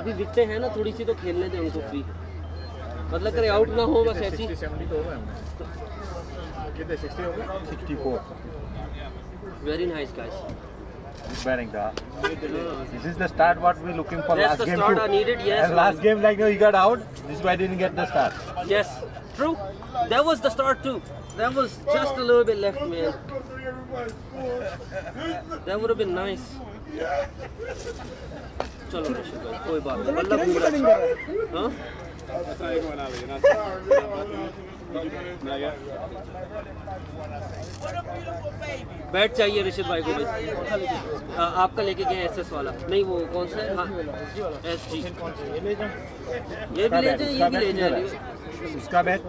अभी विकटें हैं ना थोड़ी सी तो खेलने दें उनको फ्री मतलब करे आउट ना हो बस ऐसी कितने 60 हो गए 64 very nice guys batting da this is the start what we looking for That's last the game start too. I needed, yes, and last game like you, got out this guy didn't get the start Yes, true. That was the start too. That was just a little bit left, man. That would have been nice. चलो कोई बात नहीं। बल्ला कर है है। हाँ? Bat चाहिए ऋषित भाई को भाई आपका लेके गए एस एस वाला। नहीं वो कौन सा है? हाँ एस जी। ये भी ले जाए ये भी ले जाए उसका बैट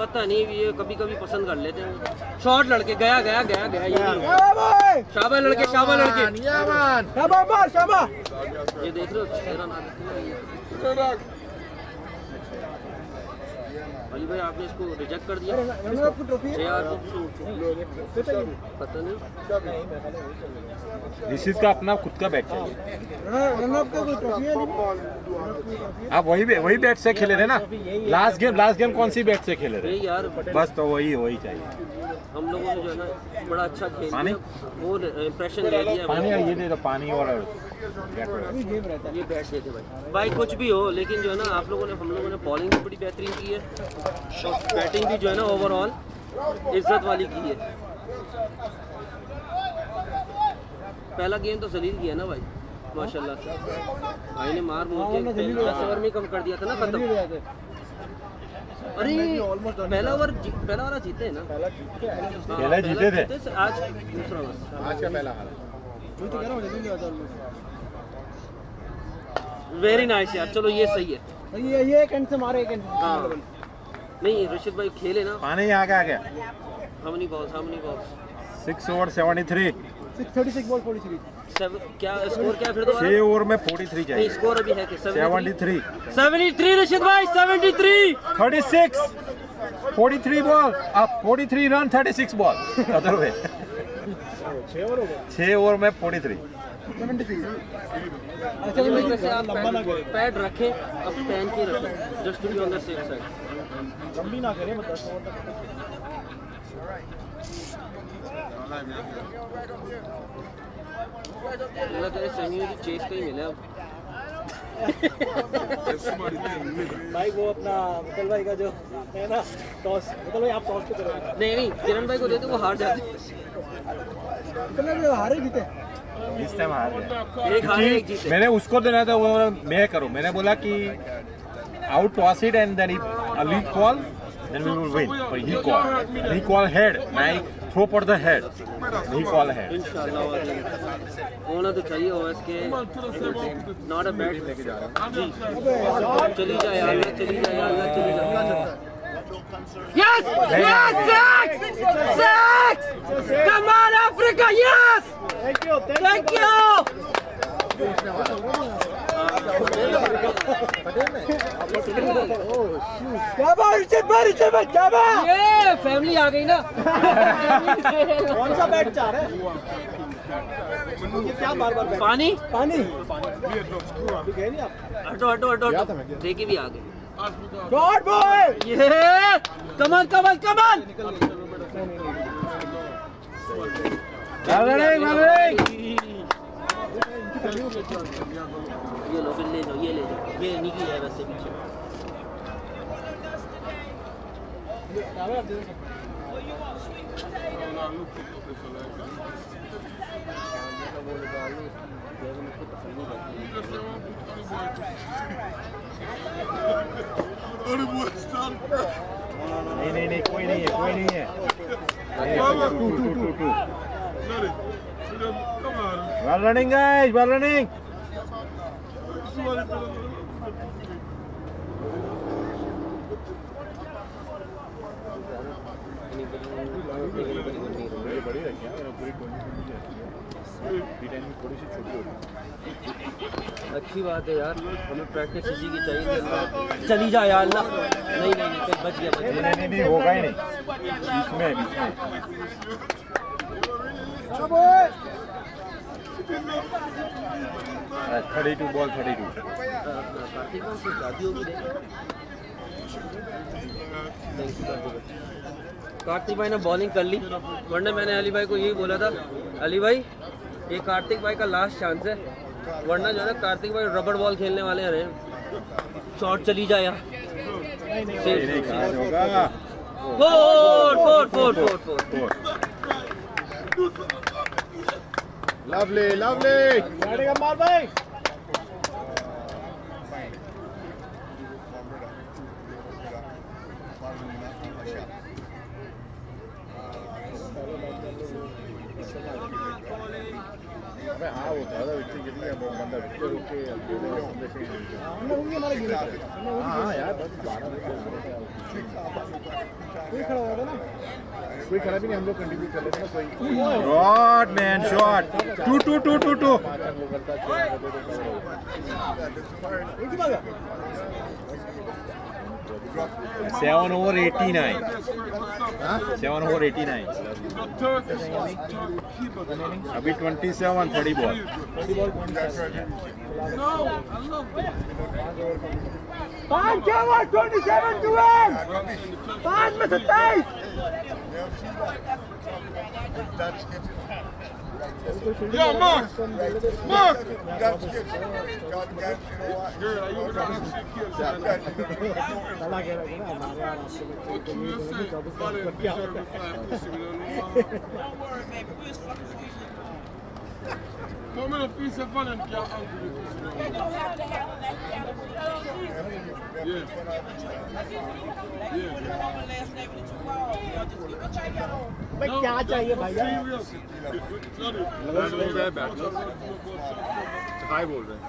पता नहीं ये कभी कभी पसंद कर लेते हैं। शॉट लड़के गया गया गया गया ये। शाबाश! लड़के शाबाश लड़के। शाबाश मार शाबाश। ये देख रहे हो अली भाई आपने इसको रिजेक्ट कर दिया। पता नहीं। ऋषित का अपना खुद का बैट चाहिए। आप वही वही बैट से खेले थे ना? लास्ट गेम लास्ट गेम कौन सी बैट से खेले थे? यार बस तो वही वही चाहिए। हम लोगों ने जो है ना बड़ा अच्छा खेल पानी? वो इम्प्रेशन ले लिया पानी। ये दे दो पानी और बैट ये बैट देते भाई। भाई कुछ भी हो लेकिन जो है ना आप लोगों ने हम लोगों ने बॉलिंग भी बड़ी बेहतरीन की है। और बैटिंग भी जो है ना ओवरऑल इज़्ज़त वाली की है। पहला गेम तो जलील किया ना भाई माशाल्लाह से। भाई ने मार मूर हाँ, के दस ओवर में कम कर दिया था ना खत्म। अरे पहला ओवर पहला वाला जीते हैं ना? पहला जीत के आए हाँ, पहला जीते थे। आज दूसरा ओवर। आज का पहला हाल तो कह रहा हूँ जल्दी आ जाओ वेरी नाइस यार चलो ये सही है। ये ये एक एंड से मारे एक एंड हाँ। नहीं रशीद भाई खेले ना। पानी यहाँ का आ गया। How many balls how many balls six over seventy three six thirty six ball forty three क्या स्कोर क्या फिर छह ओवर में फोर्टी थ्री चाहिए। स्कोर अभी है कि सेवेंटी थ्री रशीद भाई 73 thirty six forty three ball अब forty three run thirty six ball other छः ओवर हो गए छह ओवर में फोर्टी थ्री सेवेंटी सिक्स अच्छा ये में से आप पैड, रखें अब पहन के रखें। Just to be on the safe side लंबी ना करें तक। अल्लाह तेरे सेमी में चेस का ही मिला भाई वो अपना मुकल भाई का जो है ना टॉस मुकल भाई आप टॉस पे करो। नहीं नहीं किरण भाई को देते वो हार जाते मुकल भाई हारे जीते। इस टाइम हार गया एक हारे एक जीते। मैंने उसको देना था वो मैं करूँ। मैंने बोला कि out toss it and then a lead call then we will win but he called he called head I throw for the head he called head इंशाल्लाह होना तो चाहिए ओएस के नॉट अ बैड लेके जा रहा जी चली जाए यार अल्लाह चली जाए यार अल्लाह चली जाए Yes! Yes! Six! Six! Come on, Africa! Yes! Thank you Thank you! क्या बात ये फैमिली आ गई ना कौन सा बैट चाह रहा है क्या बार बार पानी पानी अभी गए। नहीं आप हटो हटो हटो हटो देखी भी आ गई गॉड बॉय ये कमल कमल कमल Gathering, gathering. ये लो फिर ले जाओ ये ले जाओ ये निकी है वैसे पीछे नहीं नहीं नहीं कोई नहीं है कोई नहीं है two two two two well running guys well running. अच्छी बात है यार। हमें प्रैक्टिस इसी की चाहिए चली जा यार अल्लाह नहीं नहीं नहीं बच गया बच नहीं गया नहीं नहीं होगा ही नहीं। बीच में बीच में। Thirty two ball thirty two Kartik भाई। ने बॉलिंग कर ली वरना मैंने अली भाई को यही बोला था अली भाई ये कार्तिक भाई का लास्ट चांस है वरना जो है ना कार्तिक भाई रबड़ बॉल खेलने वाले हैं शॉट चली जाए यार four four four four four lovely lovely बैठेगा मार भाई अबे हाँ वो था विकेट गिर गया वो बंदा विकेट रोक के अकेले संदेश ही नहीं दिया। हमने उंगली हमारे गिरे हाँ हाँ यार बस बारह कोई खड़ा था ना कोई खराबी नहीं हम लोग कंट्रीब्यूट कर लेते ना कोई shot man shot two two two two two हो ही है seven over eighty nine seven over eighty nine अभी twenty seven thirty ball Find Jawa 27 to end! Find Mr. Tate! Yeah, Mark! Mark! I like it. Don't worry, man. We're Come in and feed some fun and get hungry. They don't. भाई क्या चाहिए भैया हाय बोल रहे हैं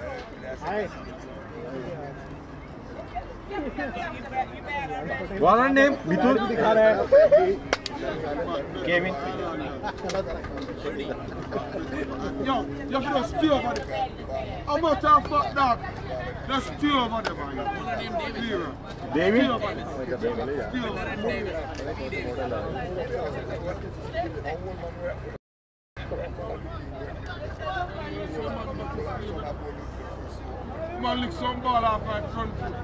वाला name name? Mithun? दिखा रहा है Kevin. Yo, you should have stay over there. I'm not a fuck dog. Just stay over there, man. Zero. David? Stay over there. Stay over there. Man, lick some ball off my front foot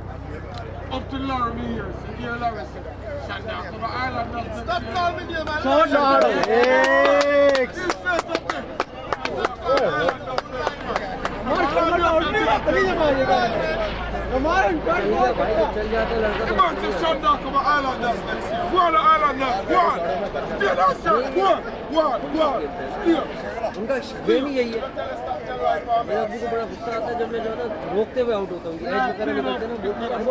up to Laramie come on, come on, come Island come on, come on, come on, come on, come on, come on, come on, come on, come on, come on, come on, come on, come on. उनका game ही यही है। मेरे अब्बू को बड़ा गुस्सा आता है जब मैं जो है ना रोकते हुए आउट होता हूँ। एज वगैरह निकलते हैं ना वो देखते हैं। कभी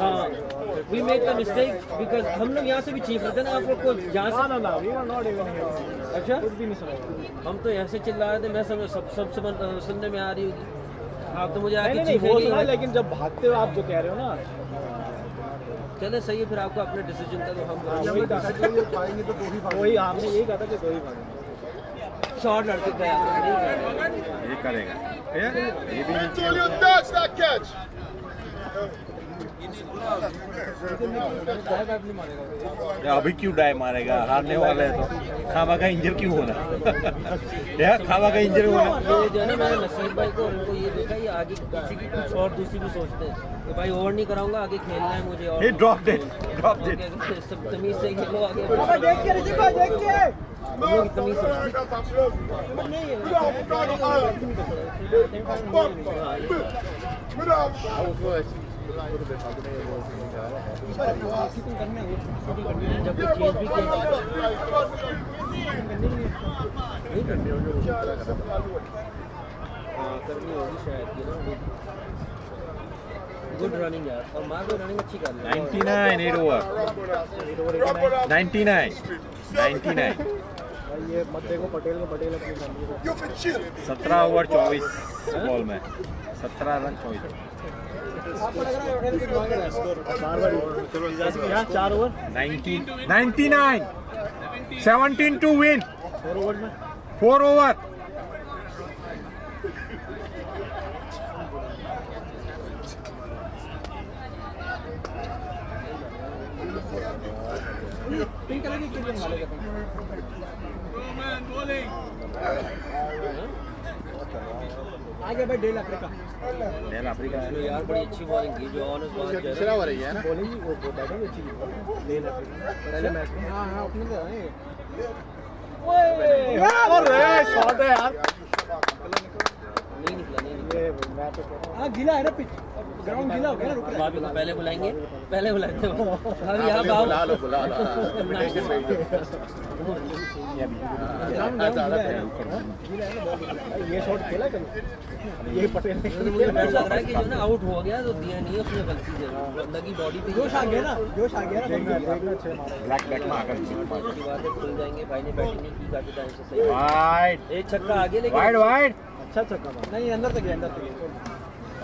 हाँ we make the mistake because हम लोग यहाँ से भी चीख रहे थे ना आप लोग को यहाँ से ना ना we are not even here अच्छा? कुछ भी नहीं सुना हम तो ऐसे चिल्ला रहे थे मैं समझ सब सब समझ सुनने में आ रही होगी आप तो मुझे आके सुना लेकिन जब भागते हो आप जो कह रहे हो ना। चले सही है फिर आपको अपने डिसीज़न का तो हम वही आपने यही कहा था कि दो ही भागे नहीं कर रहे। ये करेगा। ये? ये भी you touch that catch. अभी क्यों डाई मारेगा? हारने वाले हैं तो। खामा का इंजर क्यों होना यार खामा का इंजर होना ये जो है ना मैंने नसीब भाई को उनको ये देखा ये आगे किसी की कुछ और दूसरी भी सोचते हैं कि भाई ओवर नहीं कराऊँगा आगे खेलना है मुझे और। Hey drop dead drop dead सब तमीज से खेलो आगे देख के देख के हम लोग तमीज से That's a blood. नहीं है We don't have to go to Ireland. Bump. We don't have जब कोई चीज भी खेल नहीं करनी हाँ करनी होगी शायद ये ना गुड रनिंग यार और मार को रनिंग अच्छी कर रही है 99 एट ओवर 99 99 भाई ये मत देखो पटेल को पटेल अपनी फैमिली को. 17 ओवर 24 बॉल में 17 रन 24 बार बार जैसे चार over 19 99 17 two win four over में 4 ओवर पिंक कलर की वाले का आ गया भाई डेल अफ्रीका। डेल अफ्रीका चलो यार बड़ी अच्छी बॉलिंग की जो ऑनर्स बात कर रहे हो। रही है ना? बॉलिंग वो बैटिंग अच्छी की डेल अफ्रीका। पहले मैच में हाँ हाँ अपने से ओए! अरे शॉट है यार। नहीं निकला नहीं निकला ये मैं तो हाँ गीला है ना पिच। ग्राउंड गीला हो गया रुक भाभी को पहले बुलाएँगे पहले बुलाते हैं। भाभी यहाँ आओ बुला लो बुला लो। *laughs* इनविटेशन ये शॉट खेला ये पटेल ने मुझे लग रहा है कि जो ना आउट हो गया तो दिया नहीं उसने गलती से। लगी बॉडी पे जोश आ गया ना जोश आ गया ना ब्लैक ब्लैक में आकर की बात है खुल जाएँगे भाई ने बैटिंग की काफ़ी टाइम से सही। वाइड एक छक्का आगे लेकिन वाइड वाइड अच्छा छक्का नहीं अंदर तक गया अंदर तक गया।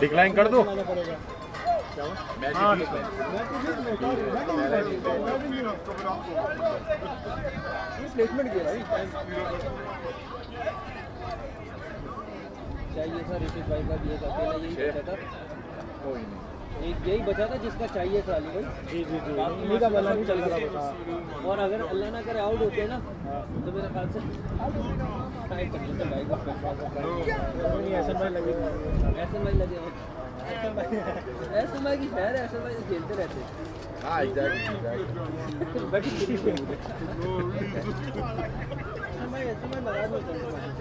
डिक्लाइन कर दो। चाहिए सर ऋतिक भाई का दिए था अकेला यही कहता था कोई नहीं एक यही बचा था जिसका चाहिए था अली भाई। जी जी जी। बाकी का बल्ला नहीं चल रहा और अगर अल्लाह ना करे आउट होते ना तो मेरे ख्याल से टाइट भाई को ऐसा मैं लगे ऐसे भाई लगे हो। भाई की शहर है ऐसे भाई खेलते रहते हैं। हाँ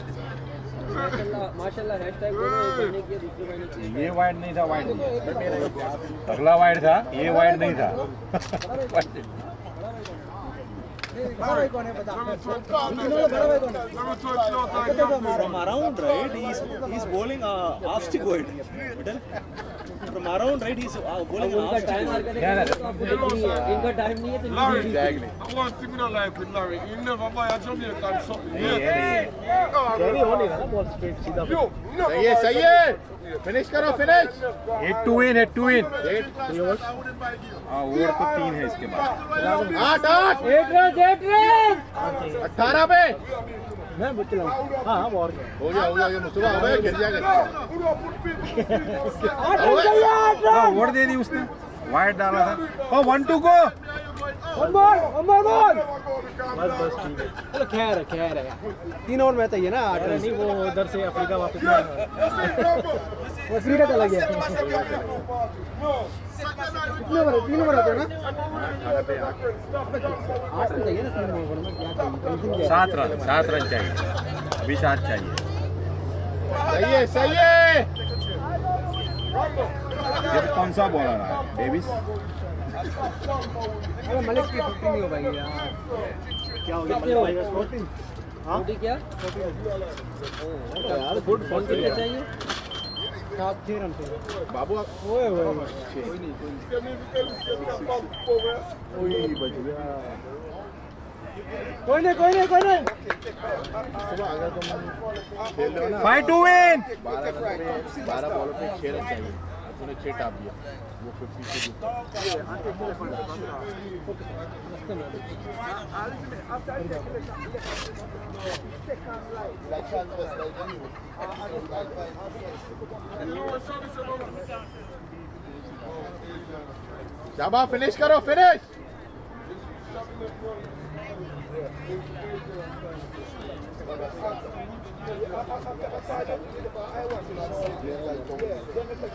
*laughs* ये वाइड नहीं था वाइड अगला वाइड था ये वाइड नहीं था मारा है From around, right? He's he's bowling uh, off stick wide. He's uh, अब bowling उनका टाइम तो है इनका टाइम नहीं है तो Larry, Exactly. I want to not like with Larry. He never buy a है है कैरी हो नहीं रहा ना बॉल स्ट्रेट सीधा सही है सही है फिनिश करो finish eight two win eight two eight हाँ ओवर तो तीन है इसके बाद आठ आठ एट रन एट रन अठारह पे मैं बुच्चे लगा हाँ हाँ बॉल हो गया हो गया ये मुस्तफ़ा हो गया गिर जाएगा हाँ ओवर दे दी उसने वाइड डाला था ओ वन टू को one ball one ball ball बस बस ठीक है चलो खैर है खैर है तीन ओवर में चाहिए ना आठ नहीं वो उधर से अफ्रीका वापस अफ्रीका चला गया कितने है तीन होते हैं ना आठ रन चाहिए ना तीन ओवर में क्या चाहिए क्या है? सात रन सात रन चाहिए अभी सात चाहिए सही है सही है ये तो कौन सा बॉलर है डेविस अरे मलिक की फिफ्टी नहीं हो पाएगी यार क्या हो गया मलिक भाई हाँ क्या यार गुड कितने चाहिए सात छह रन थे बाबू ओए ओए। कोई कोई नहीं। कोई नहीं कोई नहीं। फाइव टू विन बारह बॉलों पे छह रन चाहिए तूने छह टाप दिया। वो फिफ्टी से शाबा फिनिश करो फिनिश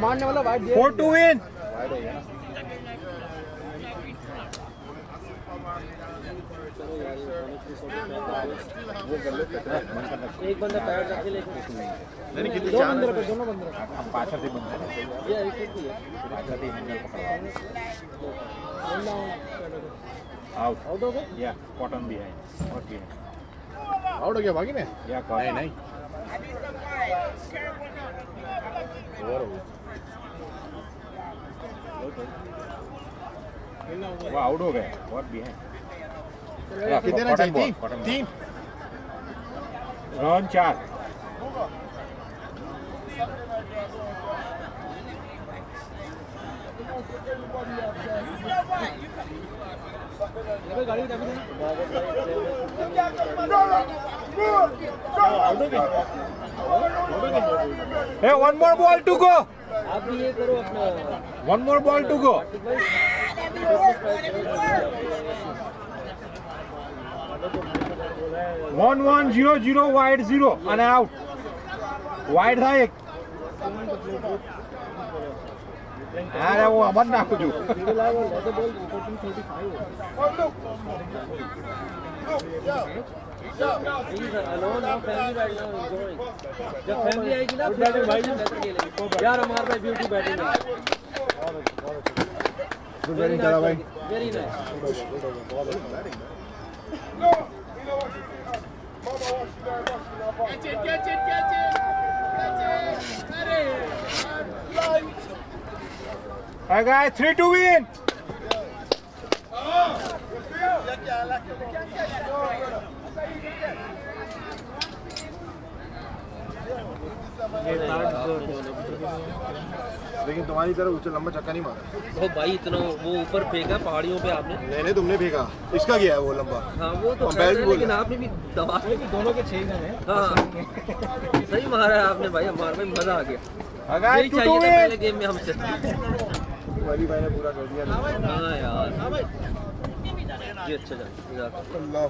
मारने वाला वाइट दिया फोर टू विन एक बंदा पैर रख के लेके नहीं कितनी चार बंदे रखे दोनों बंदे रखे हम पाछा थी बंद ये रिसेट की है। पाछा थी बंदर पकड़ा आउट आउट हो गए? या कॉटन भी है। और भी है। आउट हो गया बाकी में या कॉटन नहीं ओवर हो वो आउट हो गए। और भी है। कितने चाहिए? तीन तीन रन चार। देना Hey, one more ball to go. आप भी ये करो अपना one more ball to go one one zero zero wide zero and out wide था एक અરે હું અમર નાખું છું He's alone now, family right now enjoying. जब family आएगी ना फिर भाई बेहतर खेलेंगे यार हमारे भाई ब्यूटी बैटिंग है गुड बैटिंग करा भाई very nice Catch it, catch it, catch it. All right, guys, three to win. ये कार्ड लेकिन तुम्हारी तरह ऊँचा लंबा चक्का नहीं मारा। वो भाई इतना वो ऊपर फेंका पहाड़ियों पे आपने? नहीं नहीं तुमने फेंका। इसका गया है वो लंबा? हाँ वो तो खैर है, लेकिन आपने भी दबा दोनों के छह रन है। हाँ। *laughs* सही मारा है आपने भाई हमारे भाई मज़ा आ गया। यही चाहिए था पहले गेम में हमसे। वाली भाई ने पूरा कर दिया। हाँ यार ये अच्छा जाए अल्लाह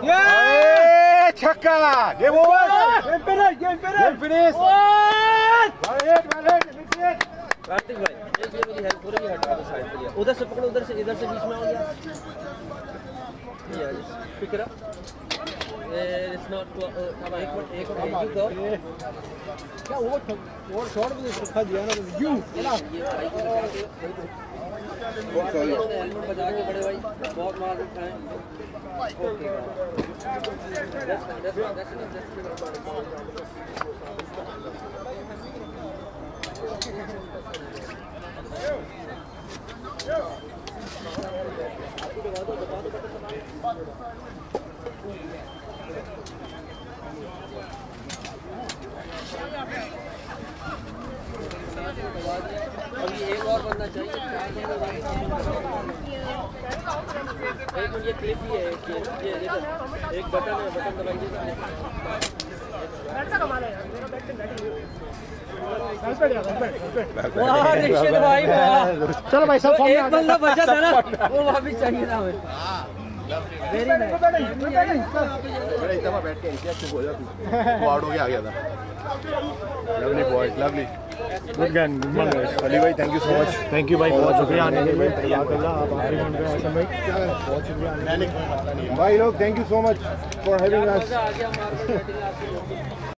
Hey, छक्का. Finish. Game finish. Game finish. What? Well hit, well hit. Big hit. Kartik भाई एक ये मेरी हेल्प पूरी हटा दो साइड पे उधर से पकड़ो उधर से इधर से बीच में आओ यार यार pick it up it's not अब एक मिनट एक मिनट यू गो क्या वो वो शॉट भी सुखा दिया ना यू को लगा हेलमेट बजा के बड़े भाई बहुत मार खाए ओके दैट्स अभी एक और बनना चाहिए। एक ये क्लिप ही है एक ये ये देखो एक बटन है बटन दबाइए भाई वाह। चलो भाई सब तो फॉर्म में एक बंदा बचा था ना वो वापिस चाहिए था हमें। वेरी नाइस बैठ के ऐसे चुप हो जा तू। आउट हो के आ गया था। Lovely boys lovely Good game. Good one, guys. Ali भाई thank you so much Thank you भाई बहुत शुक्रिया आने के लिए अल्लाह आप आखिरी राउंड में आसम भाई बहुत शुक्रिया भाई लोग thank you so much for having us